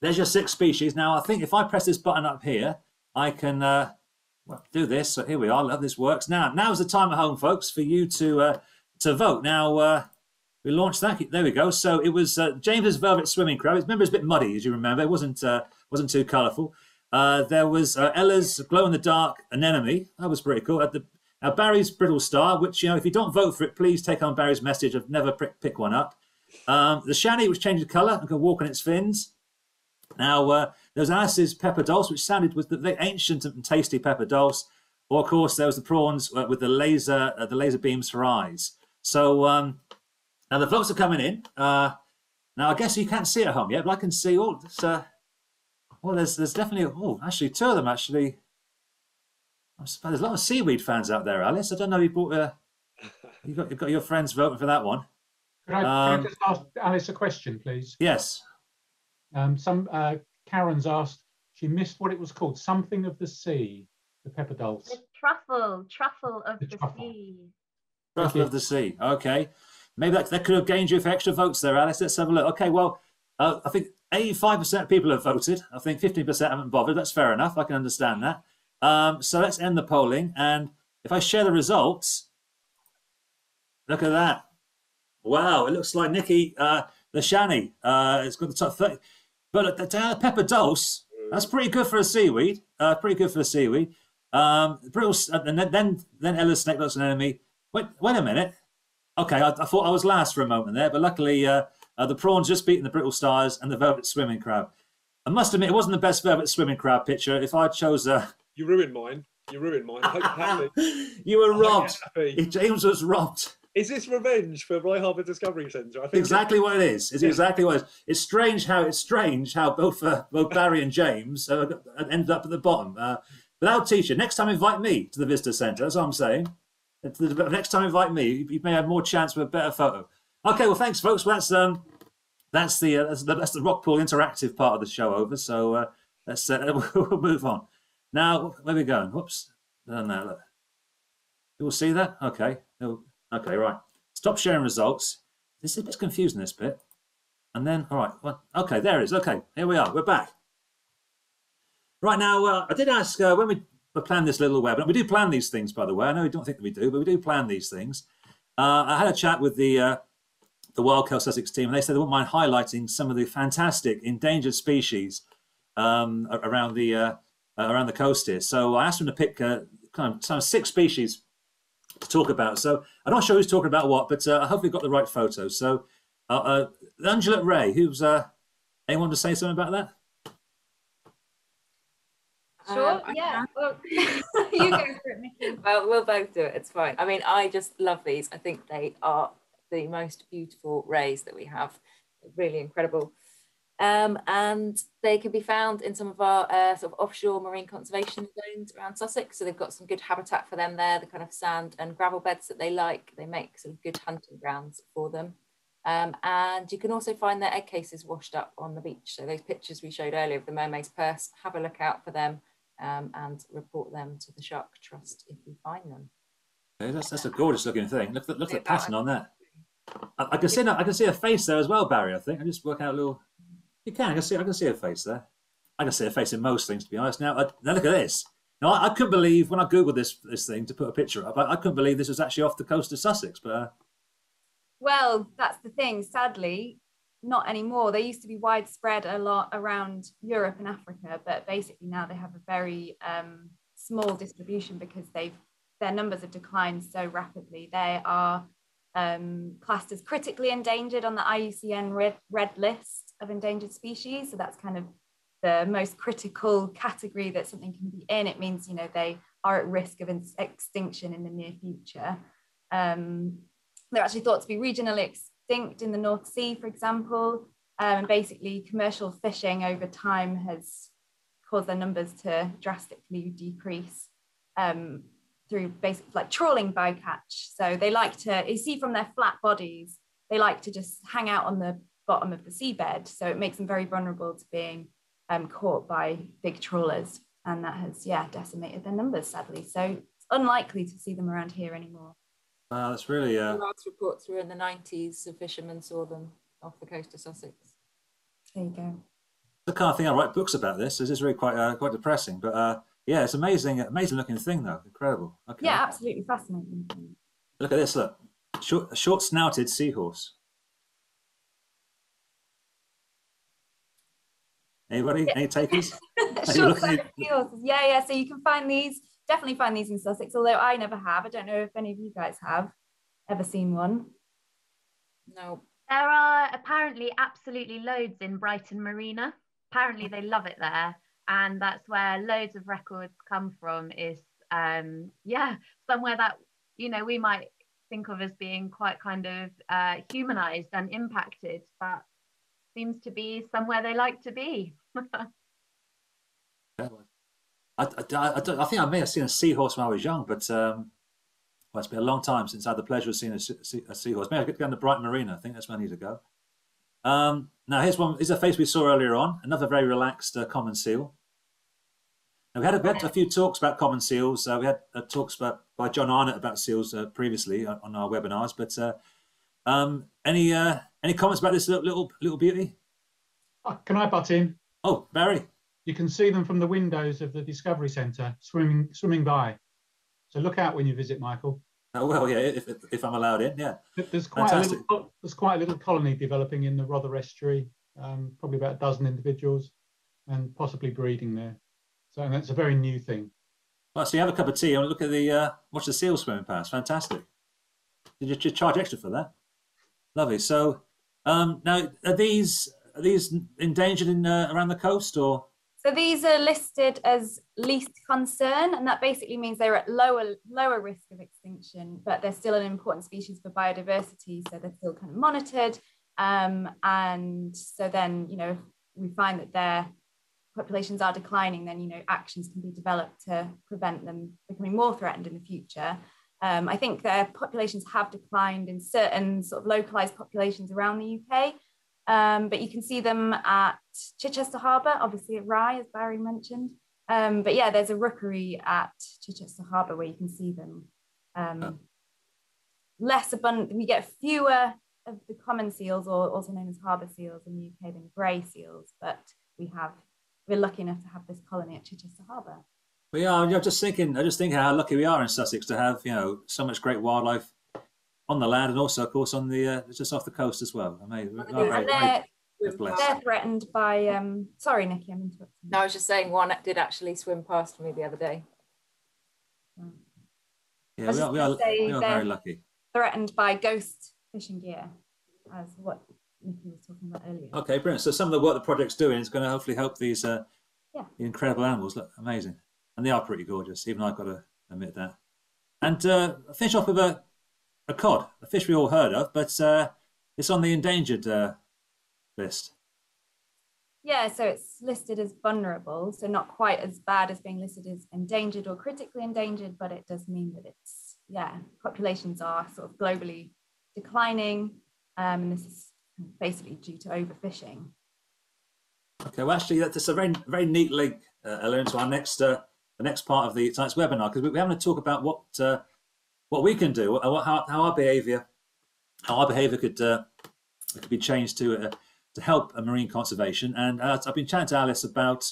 there's your six species. Now I think if I press this button up here. I can uh, well, do this. So here we are. Love this works. Now, now's the time at home, folks, for you to uh, to vote. Now, uh, we launched that. There we go. So it was uh, James's Velvet Swimming Crab. Remember, it's a bit muddy, as you remember. It wasn't uh, wasn't too colourful. Uh, there was uh, Ella's Glow in the Dark Anemone. That was pretty cool. At the now Barry's Brittle Star, which you know, if you don't vote for it, please take on Barry's message of never pick one up. Um, the Shanny, which changed colour and can walk on its fins. Now, uh, there was Alice's pepper dulse, which sounded was the, the ancient and tasty pepper dulse. Or, of course, there was the prawns uh, with the laser uh, the laser beams for eyes. So um, now the votes are coming in. Uh, now, I guess you can't see at home yet, but I can see all oh, this. Uh, well, there's there's definitely oh, actually two of them actually. I suppose There's a lot of seaweed fans out there, Alice. I don't know if you bought uh, [laughs] you got you got your friends voting for that one. Could I, um, can I just ask Alice a question, please? Yes. Um, some uh, Karen's asked. She missed what it was called. Something of the sea. The pepper dulse. The truffle, truffle of the, the truffle. sea. Truffle of the sea. Okay, maybe that, that could have gained you for extra votes there, Alice. Let's have a look. Okay, well, uh, I think 85% of people have voted. I think 15% haven't bothered. That's fair enough. I can understand that. Um, so let's end the polling. And if I share the results, look at that. Wow, it looks like Nikki, uh, the Shanny, uh, it's got the top 30. But the, the pepper dulse, that's pretty good for a seaweed. Uh, pretty good for a seaweed. Um, brittle, uh, and then then, then Ella's snakelocks anemone. Wait, wait a minute. Okay, I, I, thought I was last for a moment there, but luckily uh, uh, the prawns just beaten the brittle stars and the velvet swimming crab. I must admit, it wasn't the best velvet swimming crab picture. If I chose, uh... you ruined mine. You ruined mine. [laughs] you were robbed. James was robbed. Is this revenge for Rye Harbour Discovery Centre? I think exactly what it is. It's exactly what it is. It's strange how it's strange how both uh, both Barry and James uh, ended up at the bottom. Uh, without teacher, next time invite me to the Visitor Centre. That's what I'm saying. Next time invite me. You may have more chance for a better photo. Okay, well thanks, folks. Well, that's um, that's the, uh, that's the that's the Rockpool interactive part of the show over. So uh, let's uh, [laughs] we'll move on. Now where are we going? Whoops. No, no, look. You will see that. Okay. Okay, right. Stop sharing results. This is a bit confusing, this bit. And then, all right, well, okay, there it is. Okay, here we are. We're back. Right now, uh, I did ask uh, when we planned this little webinar. We do plan these things, by the way. I know you don't think that we do, but we do plan these things. Uh, I had a chat with the uh, the Wild Coast Sussex team, and they said they wouldn't mind highlighting some of the fantastic endangered species um, around the uh, around the coast here. So I asked them to pick uh, kind of, kind of six species to talk about. So I'm not sure who's talking about what, but uh, I hope we've got the right photo. So uh, uh, Undulate Ray, who's uh, anyone to say something about that? Sure. Um, yeah. Well, [laughs] you go for it, Mickey. Well, [laughs] we'll both do it. It's fine. I mean, I just love these. I think they are the most beautiful rays that we have. Really incredible. Um, and they can be found in some of our uh, sort of offshore marine conservation zones around Sussex. So they've got some good habitat for them there, the kind of sand and gravel beds that they like. They make sort of good hunting grounds for them. Um, and you can also find their egg cases washed up on the beach. So those pictures we showed earlier of the mermaid's purse, have a look out for them um, and report them to the Shark Trust if you find them. Okay, that's, that's a gorgeous looking thing. Look, look, look at the pattern on that. I, I, can see I can see a face there as well, Barry. I think I just work out a little. You can. I can see. I can see a face there. I can see a face in most things, to be honest. Now, I, now look at this. Now, I, I, couldn't believe when I googled this this thing to put a picture up. I, I couldn't believe this was actually off the coast of Sussex. But uh... well, that's the thing. Sadly, not anymore. They used to be widespread a lot around Europe and Africa, but basically now they have a very um, small distribution because they've their numbers have declined so rapidly. They are um, classed as critically endangered on the IUCN red, red list of endangered species. So that's kind of the most critical category that something can be in. It means, you know, they are at risk of extinction in the near future. Um, they're actually thought to be regionally extinct in the North Sea, for example. Um, and basically, commercial fishing over time has caused their numbers to drastically decrease um, through basically like trawling bycatch. So they like to, you see from their flat bodies, they like to just hang out on the bottom of the seabed. So it makes them very vulnerable to being um, caught by big trawlers. And that has, yeah, decimated their numbers, sadly. So it's unlikely to see them around here anymore. Wow, that's really. Uh... The last reports were in the 90s, a fishermen saw them off the coast of Sussex. There you go. The kind of thing I write books about this. This is really quite uh, quite depressing, but uh, yeah, it's amazing, amazing looking thing though. Incredible. Okay. Yeah, absolutely fascinating. Look at this. Look, short, short snouted seahorse. Anybody? Yeah. Any takers? short snouted seahorses. Yeah, yeah. So you can find these. Definitely find these in Sussex. Although I never have. I don't know if any of you guys have ever seen one. No. There are apparently absolutely loads in Brighton Marina. Apparently they love it there and that's where loads of records come from is um, yeah somewhere that you know we might think of as being quite kind of uh, humanized and impacted but seems to be somewhere they like to be [laughs] I, I, I, I, think I may have seen a seahorse when I was young, but um, well, it's been a long time since I had the pleasure of seeing a, a seahorse. Maybe I could go to Brighton Marina. I think that's where I need to go. Um, now, here's one. Here's a face we saw earlier on. Another very relaxed uh, common seal. Now, we had, a, we had a few talks about common seals. Uh, we had uh, talks about, by John Arnott about seals uh, previously on, on, our webinars. But uh, um, any uh, any comments about this little little, little beauty? Uh, can I butt in? Oh, Barry. You can see them from the windows of the Discovery Centre swimming swimming by. So look out when you visit, Michael. Oh well, yeah. If, if, I'm allowed in, yeah. There's quite Fantastic. a little, there's quite a little colony developing in the Rother estuary. Um, probably about a dozen individuals, and possibly breeding there. So that's a very new thing. Well, so you have a cup of tea and look at the uh, watch the seals swimming past. Fantastic. Did you just charge extra for that? Lovely. So um, now are these are these endangered in uh, around the coast or? So these are listed as least concern, and that basically means they're at lower lower risk of extinction, but they're still an important species for biodiversity, so they're still kind of monitored. Um, and so then, you know, we find that they're populations are declining, then you know actions can be developed to prevent them becoming more threatened in the future. Um, I think their populations have declined in certain sort of localized populations around the UK, um, but you can see them at Chichester Harbour, obviously at Rye, as Barry mentioned. Um, but yeah, there's a rookery at Chichester Harbour where you can see them um, less abundant. We get fewer of the common seals, or also known as harbour seals in the UK, than grey seals, but we have we're lucky enough to have this colony at Chichester Harbour. We are. I'm just thinking. I just think how lucky we are in Sussex to have you know so much great wildlife on the land and also, of course, on the uh, just off the coast as well. Amazing. and they're, they're threatened by. Um, sorry, Nikki, I'm interrupting. No, I was just saying one did actually swim past me the other day. Yeah, we are, we are, we are very lucky. Threatened by ghost fishing gear, as what Nikki was talking about earlier. Okay, brilliant. So some of the work the project's doing is going to hopefully help these uh, yeah. incredible animals. Look, amazing, and they are pretty gorgeous. Even I've got to admit that. And uh, finish off with a a cod, a fish we all heard of, but uh, it's on the endangered uh, list. Yeah, so it's listed as vulnerable, so not quite as bad as being listed as endangered or critically endangered, but it does mean that it's, yeah, populations are sort of globally declining, um, and this is basically due to overfishing. Okay, well, actually, that's a very, very neat link, uh, Ellen, to our next, uh, the next part of the tonight's webinar, because we're having to talk about what uh, what we can do, how, how our behaviour, how our behaviour could uh, could be changed to uh, to help marine conservation. And uh, I've been chatting to Alice about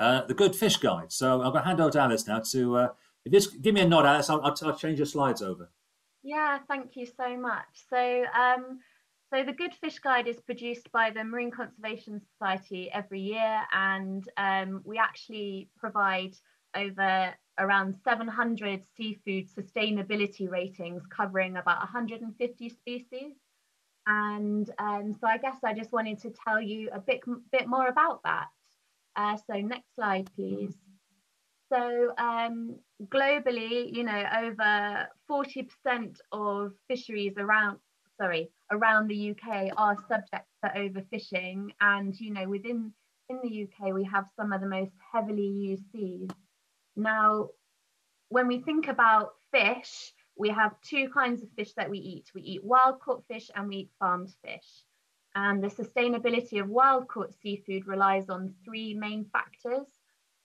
uh, the Good Fish Guide. So I'm going to hand over to Alice now to uh, just give me a nod, Alice. I'll, I'll, I'll, change your slides over. Yeah, thank you so much. So. Um, so the Good Fish Guide is produced by the Marine Conservation Society every year, and um, we actually provide over around 700 seafood sustainability ratings covering about 150 species. And um, so I guess I just wanted to tell you a bit, bit more about that. Uh, so next slide, please. So um, globally, you know, over 40% of fisheries around, sorry, around the UK are subject to overfishing. And, you know, within in the UK, we have some of the most heavily used seas. Now, when we think about fish, we have two kinds of fish that we eat. We eat wild caught fish and we eat farmed fish. And the sustainability of wild caught seafood relies on three main factors.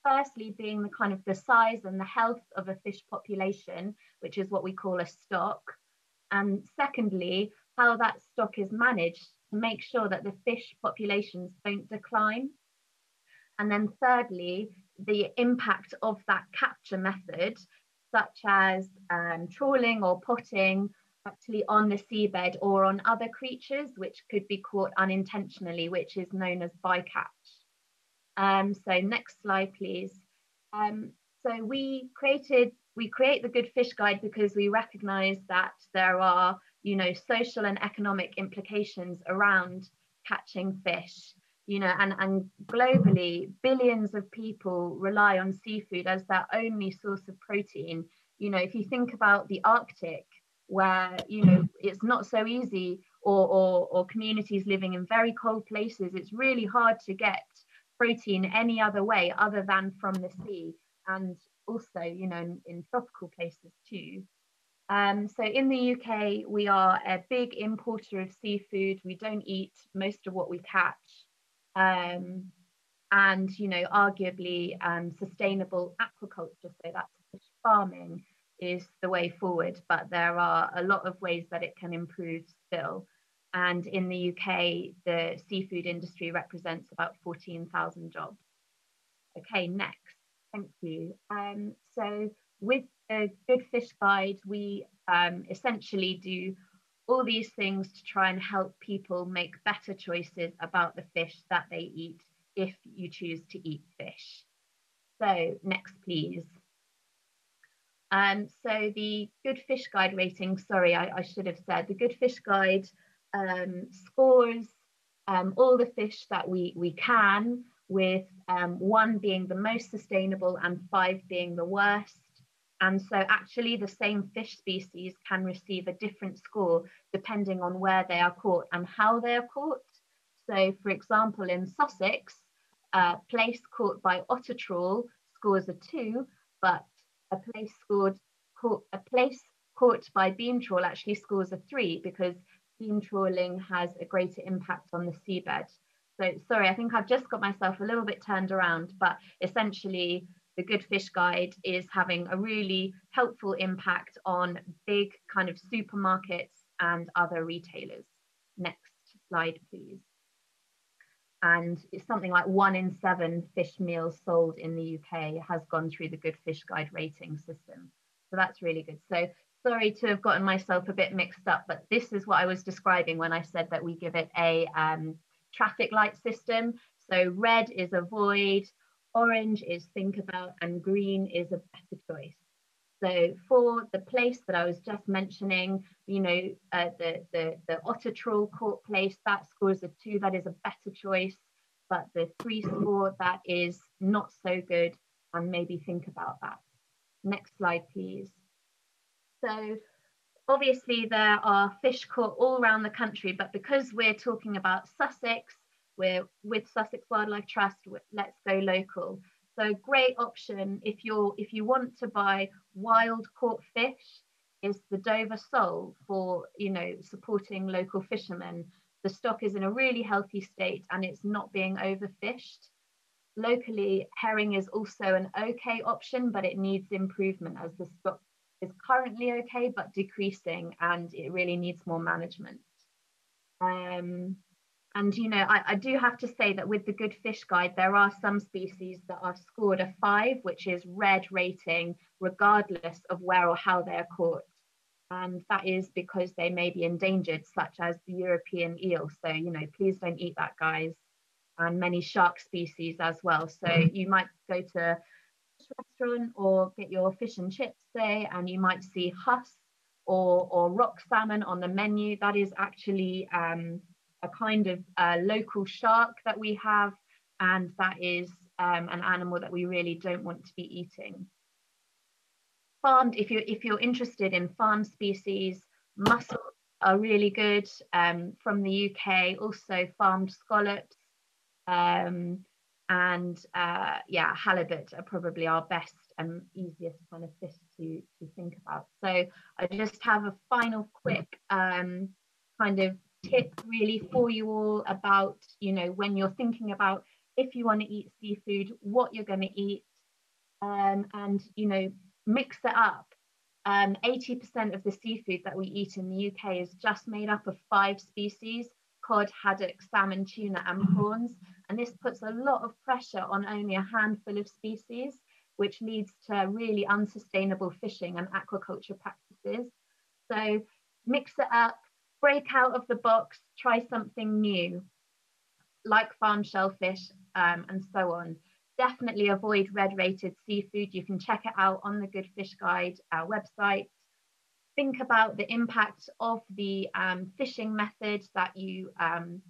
Firstly, being the kind of the size and the health of a fish population, which is what we call a stock. And secondly, how that stock is managed to make sure that the fish populations don't decline. And then thirdly, the impact of that capture method, such as um, trawling or potting, actually on the seabed or on other creatures which could be caught unintentionally, which is known as bycatch. Um, so next slide, please. Um, so we created, we create the Good Fish Guide because we recognize that there are, you know, social and economic implications around catching fish you know, and, and globally, billions of people rely on seafood as their only source of protein. You know, if you think about the Arctic, where, you know, it's not so easy, or, or, or communities living in very cold places, it's really hard to get protein any other way other than from the sea. And also, you know, in, in tropical places too. Um, so in the UK, we are a big importer of seafood. We don't eat most of what we catch. Um, and you know, arguably um, sustainable aquaculture, so that's fish farming, is the way forward. But there are a lot of ways that it can improve still. And in the UK, the seafood industry represents about 14,000 jobs. Okay, next. Thank you. Um, so with the Good Fish Guide, we um, essentially do all these things to try and help people make better choices about the fish that they eat if you choose to eat fish. So next, please. Um, so the Good Fish Guide rating, sorry, I, I should have said, the Good Fish Guide um, scores um, all the fish that we, we can, with um, one being the most sustainable and five being the worst. And so actually the same fish species can receive a different score depending on where they are caught and how they are caught. So for example, in Sussex, a plaice caught by otter trawl scores a two, but a plaice scored caught, a plaice caught by beam trawl actually scores a three because beam trawling has a greater impact on the seabed. So sorry, I think I've just got myself a little bit turned around, but essentially the Good Fish Guide is having a really helpful impact on big kind of supermarkets and other retailers. Next slide, please. And it's something like one in seven fish meals sold in the UK has gone through the Good Fish Guide rating system. So that's really good. So sorry to have gotten myself a bit mixed up, but this is what I was describing when I said that we give it a um, traffic light system. So red is avoid, orange is think about, and green is a better choice. So for the plaice that I was just mentioning, you know, uh, the, the, the Otter Trawl Caught plaice, that scores a two, that is a better choice. But the three score, that is not so good, and maybe think about that. Next slide, please. So obviously there are fish caught all around the country, but because we're talking about Sussex, we're with Sussex Wildlife Trust, let's go local. So great option if you're if you want to buy wild caught fish is the Dover sole for you know supporting local fishermen. The stock is in a really healthy state and it's not being overfished. Locally, herring is also an okay option, but it needs improvement as the stock is currently okay, but decreasing and it really needs more management. Um, and you know, I, I, do have to say that with the Good Fish Guide, there are some species that are scored a five, which is red rating, regardless of where or how they're caught. And that is because they may be endangered, such as the European eel. So, you know, please don't eat that, guys. And many shark species as well. So you might go to a restaurant or get your fish and chips there, and you might see huss or, or rock salmon on the menu. That is actually um, a kind of uh, local shark that we have, and that is um, an animal that we really don't want to be eating. Farmed, if you're, if you're interested in farm species, mussels are really good um, from the UK, also farmed scallops, um, and uh, yeah, halibut are probably our best and easiest kind of fish to, to think about. So I just have a final quick um, kind of tip really for you all about, you know, when you're thinking about if you want to eat seafood, what you're going to eat, um, and, you know, mix it up. Um, 80% of the seafood that we eat in the UK is just made up of five species cod, haddock, salmon, tuna, and prawns. And this puts a lot of pressure on only a handful of species, which leads to really unsustainable fishing and aquaculture practices. So mix it up, break out of the box, try something new, like farm shellfish um, and so on. Definitely avoid red rated seafood. You can check it out on the Good Fish Guide website. Think about the impact of the um, fishing methods that you um,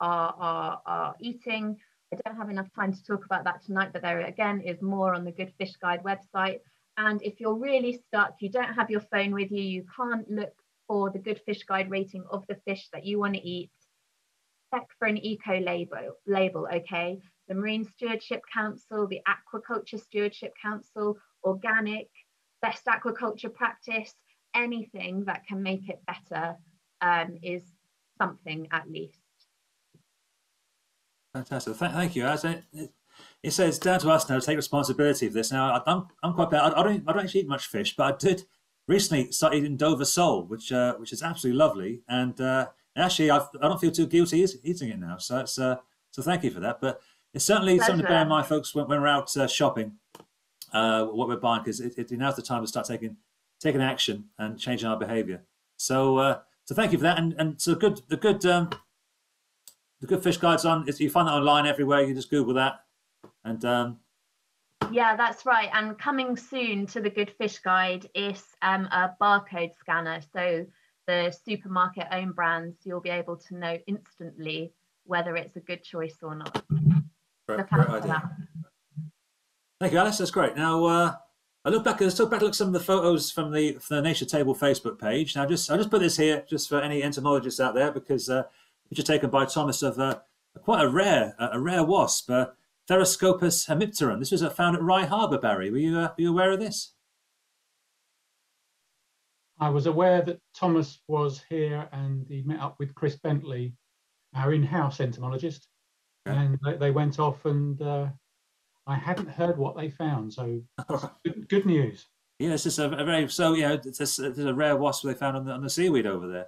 are, are, are eating. I don't have enough time to talk about that tonight, but there again is more on the Good Fish Guide website. And if you're really stuck, you don't have your phone with you, you can't look for the Good Fish Guide rating of the fish that you want to eat, check for an eco label, label, okay? The Marine Stewardship Council, the Aquaculture Stewardship Council, organic, best aquaculture practice, anything that can make it better um, is something at least. Fantastic. Th thank you. As it, it says down to us now to take responsibility for this. Now, I'm, I'm quite bad. I don't, I don't actually eat much fish, but I did recently started in Dover sole, which uh, which is absolutely lovely. And uh, actually, I've, I do not feel too guilty eating it now. So it's uh, so thank you for that. But it's certainly Pleasure. something to bear in mind, folks, when, when we're out uh, shopping, uh, what we're buying, because it, it, now's the time to start taking taking action and changing our behaviour. So uh, so thank you for that. And and so good the good um, the good fish guides on. You find that online everywhere. You just Google that, and um, yeah, that's right. And coming soon to the Good Fish Guide is um, a barcode scanner. So the supermarket own brands, you'll be able to know instantly whether it's a good choice or not. Great, great idea. Thank you, Alice. That's great. Now, uh, I look back. Let's look back at some of the photos from the from the Nature Table Facebook page. Now, just I just put this here just for any entomologists out there because uh, which are taken by Thomas of uh, quite a rare a rare wasp. Uh, Therascopus hemipteron. This was found at Rye Harbour, Barry. Were you, uh, were you aware of this? I was aware that Thomas was here and he met up with Chris Bentley, our in-house entomologist, okay. and they, went off and uh, I hadn't heard what they found, so [laughs] good, good, news. Yeah, it's just a, a, very so yeah. It's a, it's a rare wasp they found on the, on the seaweed over there.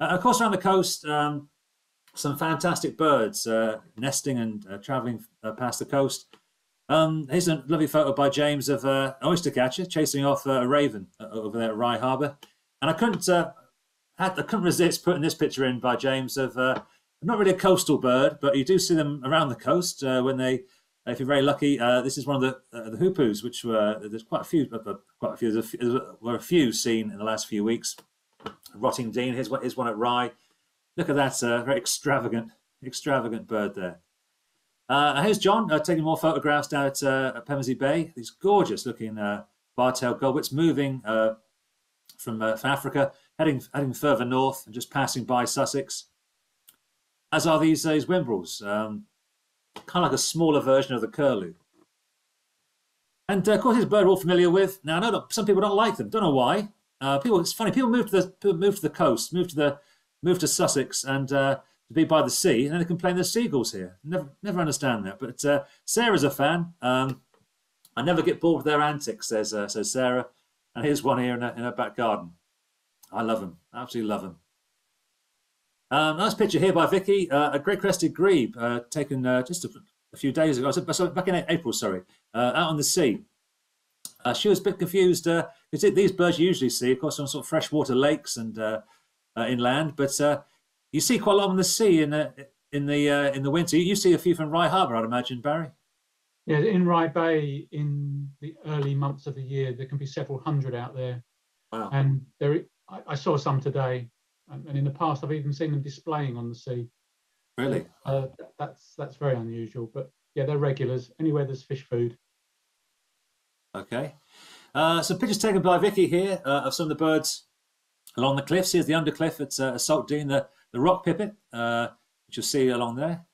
Uh, of course, around the coast, um, some fantastic birds uh, nesting and uh, traveling uh, past the coast. Um, here's a lovely photo by James of uh, an oyster catcher chasing off uh, a raven over there at Rye Harbour. And I couldn't, had, I couldn't resist putting this picture in by James of not really a coastal bird, but you do see them around the coast when they if you're very lucky, uh, this is one of the uh, the hoopoes, which were there's quite a few, quite a few. There were a few seen in the last few weeks. Rottingdean, here's one, here's one at Rye. Look at that, uh, very extravagant, extravagant bird there. Uh, here's John uh, taking more photographs down at, uh, at Bay. These gorgeous looking uh, godwits moving uh, from, uh, from Africa, heading heading further north and just passing by Sussex. As are these these Whimbrels. Um, kind of like a smaller version of the curlew. And uh, of course, a bird we're all familiar with. Now, I know that some people don't like them. Don't know why. Uh, people, it's funny. People move to the move to the coast, move to the move to Sussex, and uh, to be by the sea, and then they complain there's seagulls here. Never, never understand that. But uh, Sarah's a fan. Um, I never get bored with their antics, says uh, says Sarah. And here's one here in her, in her back garden. I love them. Absolutely love them. Um, nice picture here by Vicky, uh, a great crested grebe uh, taken uh, just a, a, few days ago, so back in April, sorry, uh, out on the sea. She was a bit confused because these birds you usually see, of course, on sort of freshwater lakes and inland, but you see quite a lot on the sea in the in the in the winter. You see a few from Rye Harbour, I'd imagine, Barry. Yeah, in Rye Bay, in the early months of the year, there can be several hundred out there. Wow. And there, I, I saw some today and, and in the past I've even seen them displaying on the sea. Really? Uh, that's that's very unusual, but yeah, they're regulars. Anywhere there's fish food. Okay. Uh, some pictures taken by Vicky here uh, of some of the birds along the cliffs. Here's the undercliff at uh, Saltdean, the, the rock pipit, uh, which you'll see along there.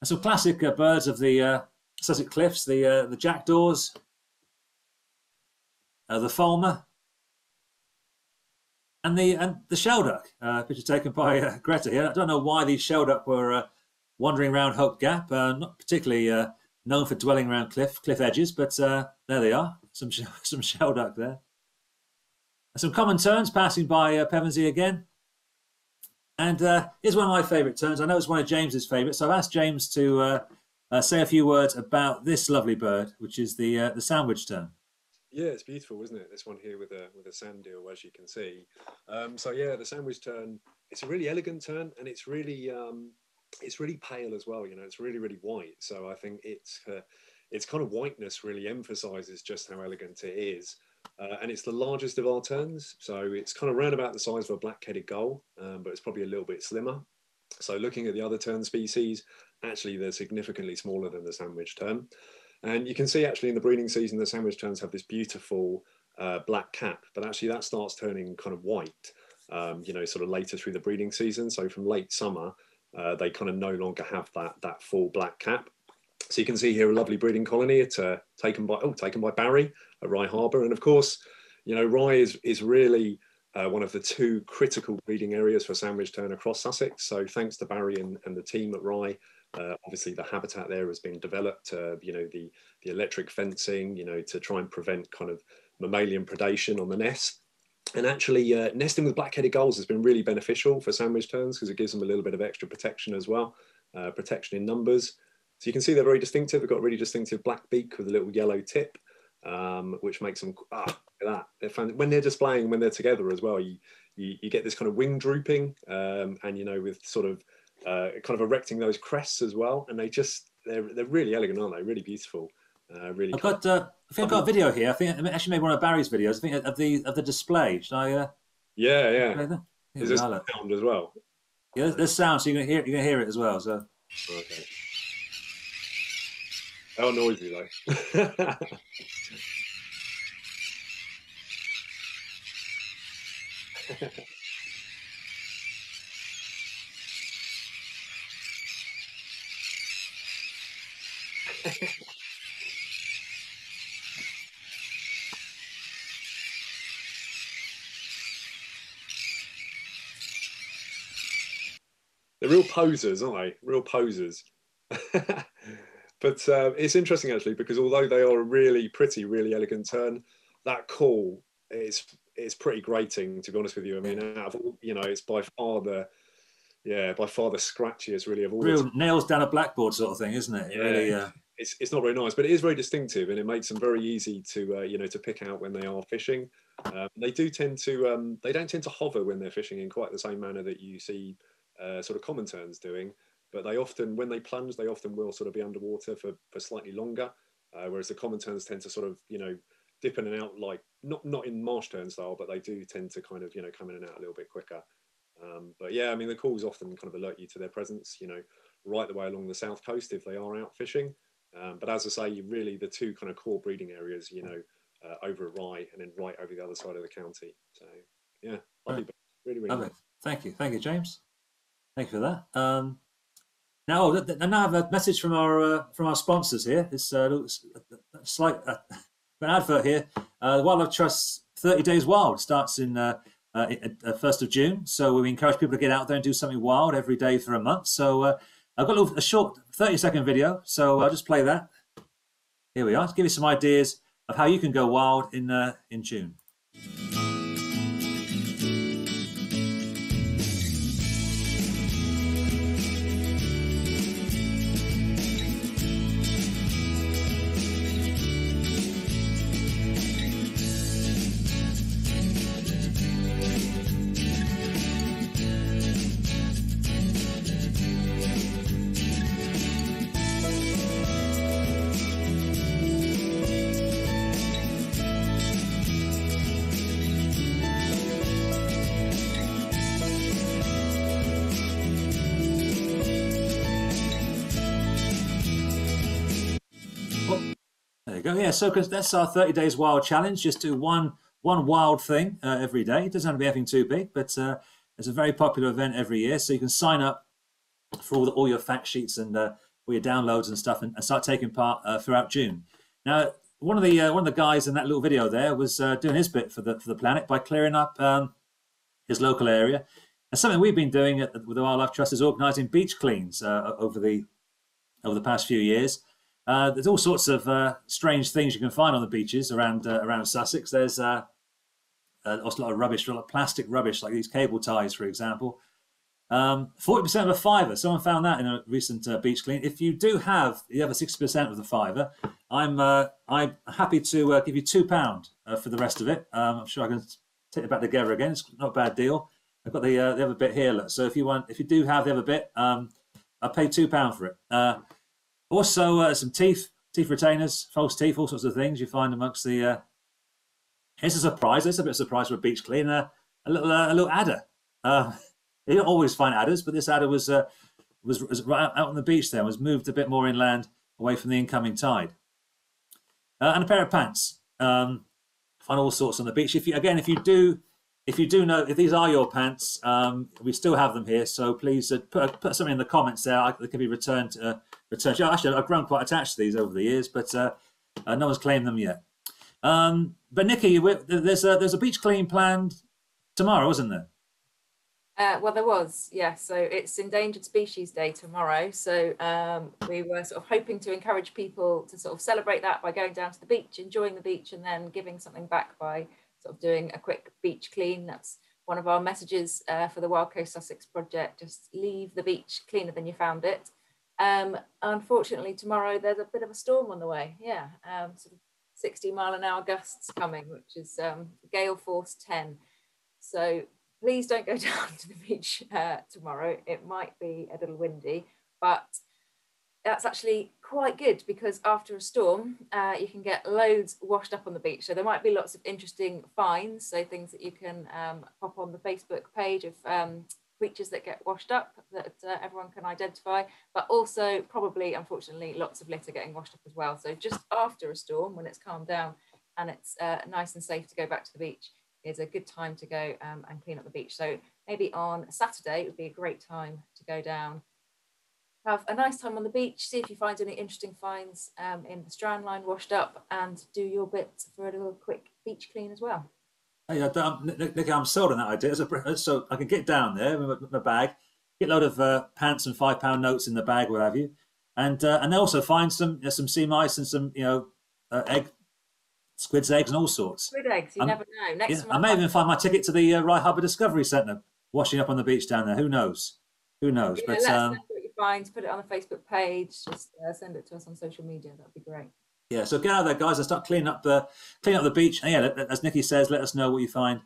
And some classic uh, birds of the uh, Sussex cliffs, the uh, the jackdaws, uh, the fulmar, and the and the shelduck, uh, picture taken by Greta here. I don't know why these shelduck were uh, wandering around Hope Gap, not particularly known for dwelling around cliff cliff edges, but there they are, some [laughs] some shelduck there. Some common terns passing by uh, Pevensey again. And here's one of my favourite terns. I know it's one of James's favourites, so I've asked James to say a few words about this lovely bird, which is the the sandwich tern. Yeah, it's beautiful, isn't it? This one here with a with a sandeel, as you can see. Um, so yeah, the sandwich tern. It's a really elegant tern, and it's really um, it's really pale as well. You know, it's really really white. So I think it's uh, its kind of whiteness really emphasises just how elegant it is. Uh, and it's the largest of our terns, so it's kind of around about the size of a black-headed gull, um, but it's probably a little bit slimmer. So looking at the other tern species, actually they're significantly smaller than the sandwich tern. And you can see actually in the breeding season, the sandwich terns have this beautiful uh, black cap, but actually that starts turning kind of white, um, you know, sort of later through the breeding season. So from late summer, uh, they kind of no longer have that, that full black cap. So you can see here a lovely breeding colony. It's uh, taken by, oh, taken by Barry at Rye Harbour. And of course, you know, Rye is, is really uh, one of the two critical breeding areas for sandwich tern across Sussex. So thanks to Barry and, and the team at Rye, uh, obviously, the habitat there has been developed. Uh, you know, the the electric fencing. You know, to try and prevent kind of mammalian predation on the nest. And actually, uh, nesting with black-headed gulls has been really beneficial for sandwich terns because it gives them a little bit of extra protection as well, uh, protection in numbers. So you can see they're very distinctive. They've got a really distinctive black beak with a little yellow tip, um, which makes them ah look at that. They're fun. when they're displaying when they're together as well. You you, you get this kind of wing drooping, um, and you know with sort of uh, kind of erecting those crests as well, and they just they're they're really elegant, aren't they? Really beautiful. Uh, really. I've got. Uh, I think I've got a video here. I think I actually made one of Barry's videos. I think of the of the display. Should I? Uh, yeah, yeah. Is this sound as well? Yeah, there's sound, so you can hear you can hear it as well. So. Okay. How noisy though. [laughs] They're real posers, aren't they? Real posers. [laughs] but uh, it's interesting actually because although they are a really pretty, really elegant tern, that call is it's pretty grating to be honest with you. I mean, out of all, you know, it's by far the yeah, by far the scratchiest really of all. Real nails down a blackboard sort of thing, isn't it? Yeah. Really, uh... It's, it's not very nice, but it is very distinctive, and it makes them very easy to uh, you know to pick out when they are fishing. Um, they do tend to um, they don't tend to hover when they're fishing in quite the same manner that you see uh, sort of common terns doing, but they often when they plunge they often will sort of be underwater for for slightly longer, uh, whereas the common terns tend to sort of you know dip in and out like not not in marsh tern style, but they do tend to kind of you know come in and out a little bit quicker. Um, but yeah, I mean the calls often kind of alert you to their presence, you know, right the way along the south coast if they are out fishing. Um, but as I say, really the two kind of core breeding areas, you know, uh, over at Rye and then right over the other side of the county. So yeah, lovely, right. really, really lovely. Nice. Thank you, thank you, James. Thank you for that. Um, now, now I have a message from our uh, from our sponsors here. It's uh, a slight uh, [laughs] an advert here. Uh, the Wildlife Trust 30 Days Wild starts in uh, uh, uh, first of June. So we encourage people to get out there and do something wild every day for a month. So uh, I've got a, little, a, short 30 second video. So I'll just play that. Here we are. To give you some ideas of how you can go wild in uh, in June. So that's our 30 days wild challenge. Just do one one wild thing uh, every day. It doesn't have to be anything too big, but uh, it's a very popular event every year. So you can sign up for all, the, all your fact sheets and uh, all your downloads and stuff, and, and start taking part uh, throughout June. Now, one of the uh, one of the guys in that little video there was uh, doing his bit for the for the planet by clearing up um, his local area. And something we've been doing at, with the Wildlife Trust is organising beach cleans over the over the past few years. Uh, there's all sorts of uh, strange things you can find on the beaches around uh, around Sussex. There's uh, uh, a lot of rubbish, of plastic rubbish, like these cable ties, for example. Um, forty percent of a fiver. Someone found that in a recent uh, beach clean. If you do have the other sixty percent of the fiver, I'm I'm happy to give you two pound for the rest of it. Um, I'm sure I can take it back together again. It's not a bad deal. I've got the the other bit here. Look. So if you want, if you do have the other bit, um, I'll pay two pound for it. Also, uh, some teeth, teeth retainers, false teeth, all sorts of things you find amongst the. Uh... Here's a surprise. There's a bit of a surprise for a beach cleaner. A little, uh, a little adder. Uh, [laughs] you don't always find adders, but this adder was, uh, was was right out on the beach there. Was moved a bit more inland, away from the incoming tide. Uh, and a pair of pants. Um, find all sorts on the beach. If you again, if you do if you do know if these are your pants, um, we still have them here. So please uh, put, put something in the comments there. They can be returned. Uh, returned. Actually, I've grown quite attached to these over the years, but uh, uh no one's claimed them yet. Um, but Nikki, there's a, there's a beach clean planned tomorrow, isn't there? Uh, well, there was, yeah. So it's Endangered Species Day tomorrow. So um, we were sort of hoping to encourage people to sort of celebrate that by going down to the beach, enjoying the beach, and then giving something back by sort of doing a quick beach clean. That's one of our messages uh, for the Wild Coast Sussex project. Just leave the beach cleaner than you found it. Um, unfortunately, tomorrow there's a bit of a storm on the way. Yeah, um, sort of 60 mile an hour gusts coming, which is um, gale force 10. So please don't go [laughs] down to the beach uh, tomorrow. It might be a little windy, but that's actually quite good because after a storm, uh, you can get loads washed up on the beach. So there might be lots of interesting finds, so things that you can um, pop on the Facebook page of um, creatures that get washed up that uh, everyone can identify, but also probably, unfortunately, lots of litter getting washed up as well. So just after a storm, when it's calmed down and it's uh, nice and safe to go back to the beach, is a good time to go um, and clean up the beach. So maybe on Saturday it would be a great time to go down have a nice time on the beach, see if you find any interesting finds um, in the strand line washed up, and do your bit for a little quick beach clean as well. Hey, I'm, Nick, I'm sold on that idea. So I can get down there with my bag, get a load of uh, pants and five pound notes in the bag, what have you, and uh, and also find some you know, some sea mice and some you know uh, egg squid's eggs and all sorts. Squid eggs, you I'm- never know. Next Yeah, I may even find my ticket to the uh, Rye Harbour Discovery Centre washing up on the beach down there. Who knows? Who knows? yeah, but um, find. Put it on the Facebook page. Just uh, send it to us on social media. That'd be great. yeah, so get out there, guys, and start cleaning up the clean up the beach. And yeah, as Nikki says, let us know what you find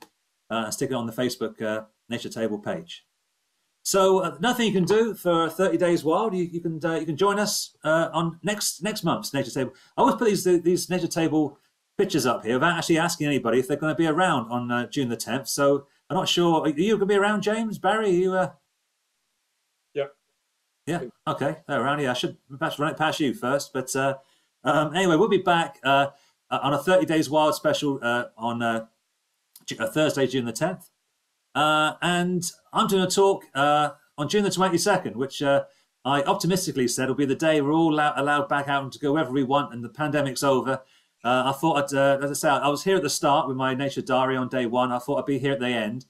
uh, stick it on the Facebook uh, Nature Table page. So uh, nothing you can do for 30 days wild. You, you can uh, you can join us uh, on next next month's Nature Table. I always put these these Nature Table pictures up here without actually asking anybody if they're going to be around on uh, June the 10th. So I'm not sure. Are you going to be around, James Barry? Are you? Yeah. Okay. Around. Yeah. I should perhaps run it past you first, but uh, um, anyway, we'll be back uh, on a 30 days wild special uh, on uh, uh, Thursday, June the 10th. Uh, and I'm doing a talk uh, on June the 22nd, which uh, I optimistically said will be the day we're all allowed, allowed back out and to go wherever we want and the pandemic's over. Uh, I thought, I'd, uh, as I say, I was here at the start with my nature diary on day one. I thought I'd be here at the end.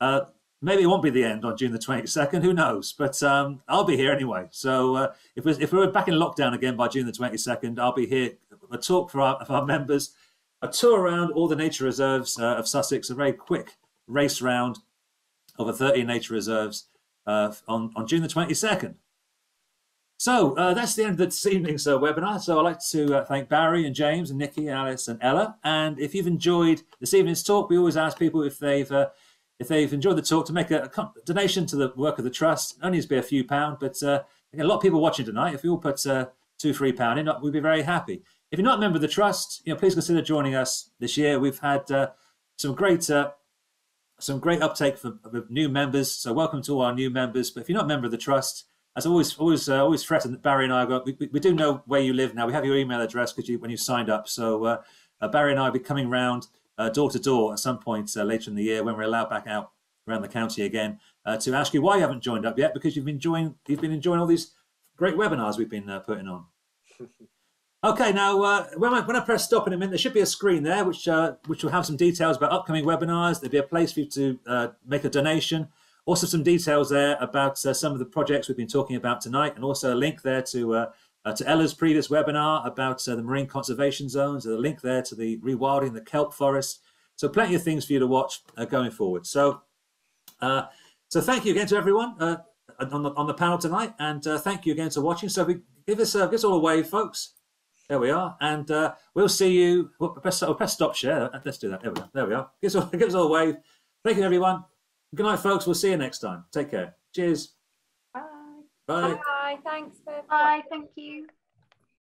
Uh, maybe it won't be the end on June the 22nd, who knows? But um, I'll be here anyway. So uh, if, we're, if we're back in lockdown again by June the 22nd, I'll be here. A talk for our, for our members, a tour around all the nature reserves uh, of Sussex, a very quick race round of the 30 nature reserves uh, on, on June the 22nd. So uh, that's the end of this [laughs] evening's uh, webinar. So I'd like to uh, thank Barry and James and Nikki, Alice and Ella. And if you've enjoyed this evening's talk, we always ask people if they've uh, if they've enjoyed the talk to make a, donation to the work of the trust. Only needs to be a few pound, but uh, a lot of people watching tonight. If we all put uh, two, three pound in, we'd be very happy. If you're not a member of the trust, you know, please consider joining us this year. We've had uh, some great uh, some great uptake from, new members. So welcome to all our new members. But if you're not a member of the trust, as always, always, uh, always threatened that Barry and I got. We, we, do know where you live now. We have your email address because you when you signed up. So uh, uh, Barry and I will be coming round door to door at some point uh, later in the year when we're allowed back out around the county again uh, to ask you why you haven't joined up yet because you've been enjoying you've been enjoying all these great webinars we've been uh, putting on. [laughs] Okay, now uh, when, I, when I press stop in a minute, there should be a screen there which uh, which will have some details about upcoming webinars. There'll be a place for you to uh, make a donation. Also, some details there about uh, some of the projects we've been talking about tonight, and also a link there to uh, to Ella's previous webinar about uh, the marine conservation zones. There's a link there to the rewilding the kelp forest. So, plenty of things for you to watch uh, going forward. So, uh, so thank you again to everyone uh, on the on the panel tonight, and uh, thank you again for watching. So, we give us uh, give us all a wave, folks. There we are, and uh, we'll see you. Well, press, oh, press stop share. Let's do that. There we go. There we are. Give us all, [laughs] give us all a wave. Thank you, everyone. Good night, folks. We'll see you next time. Take care. Cheers. Bye. Bye. Bye. Thanks for Bye, thank you.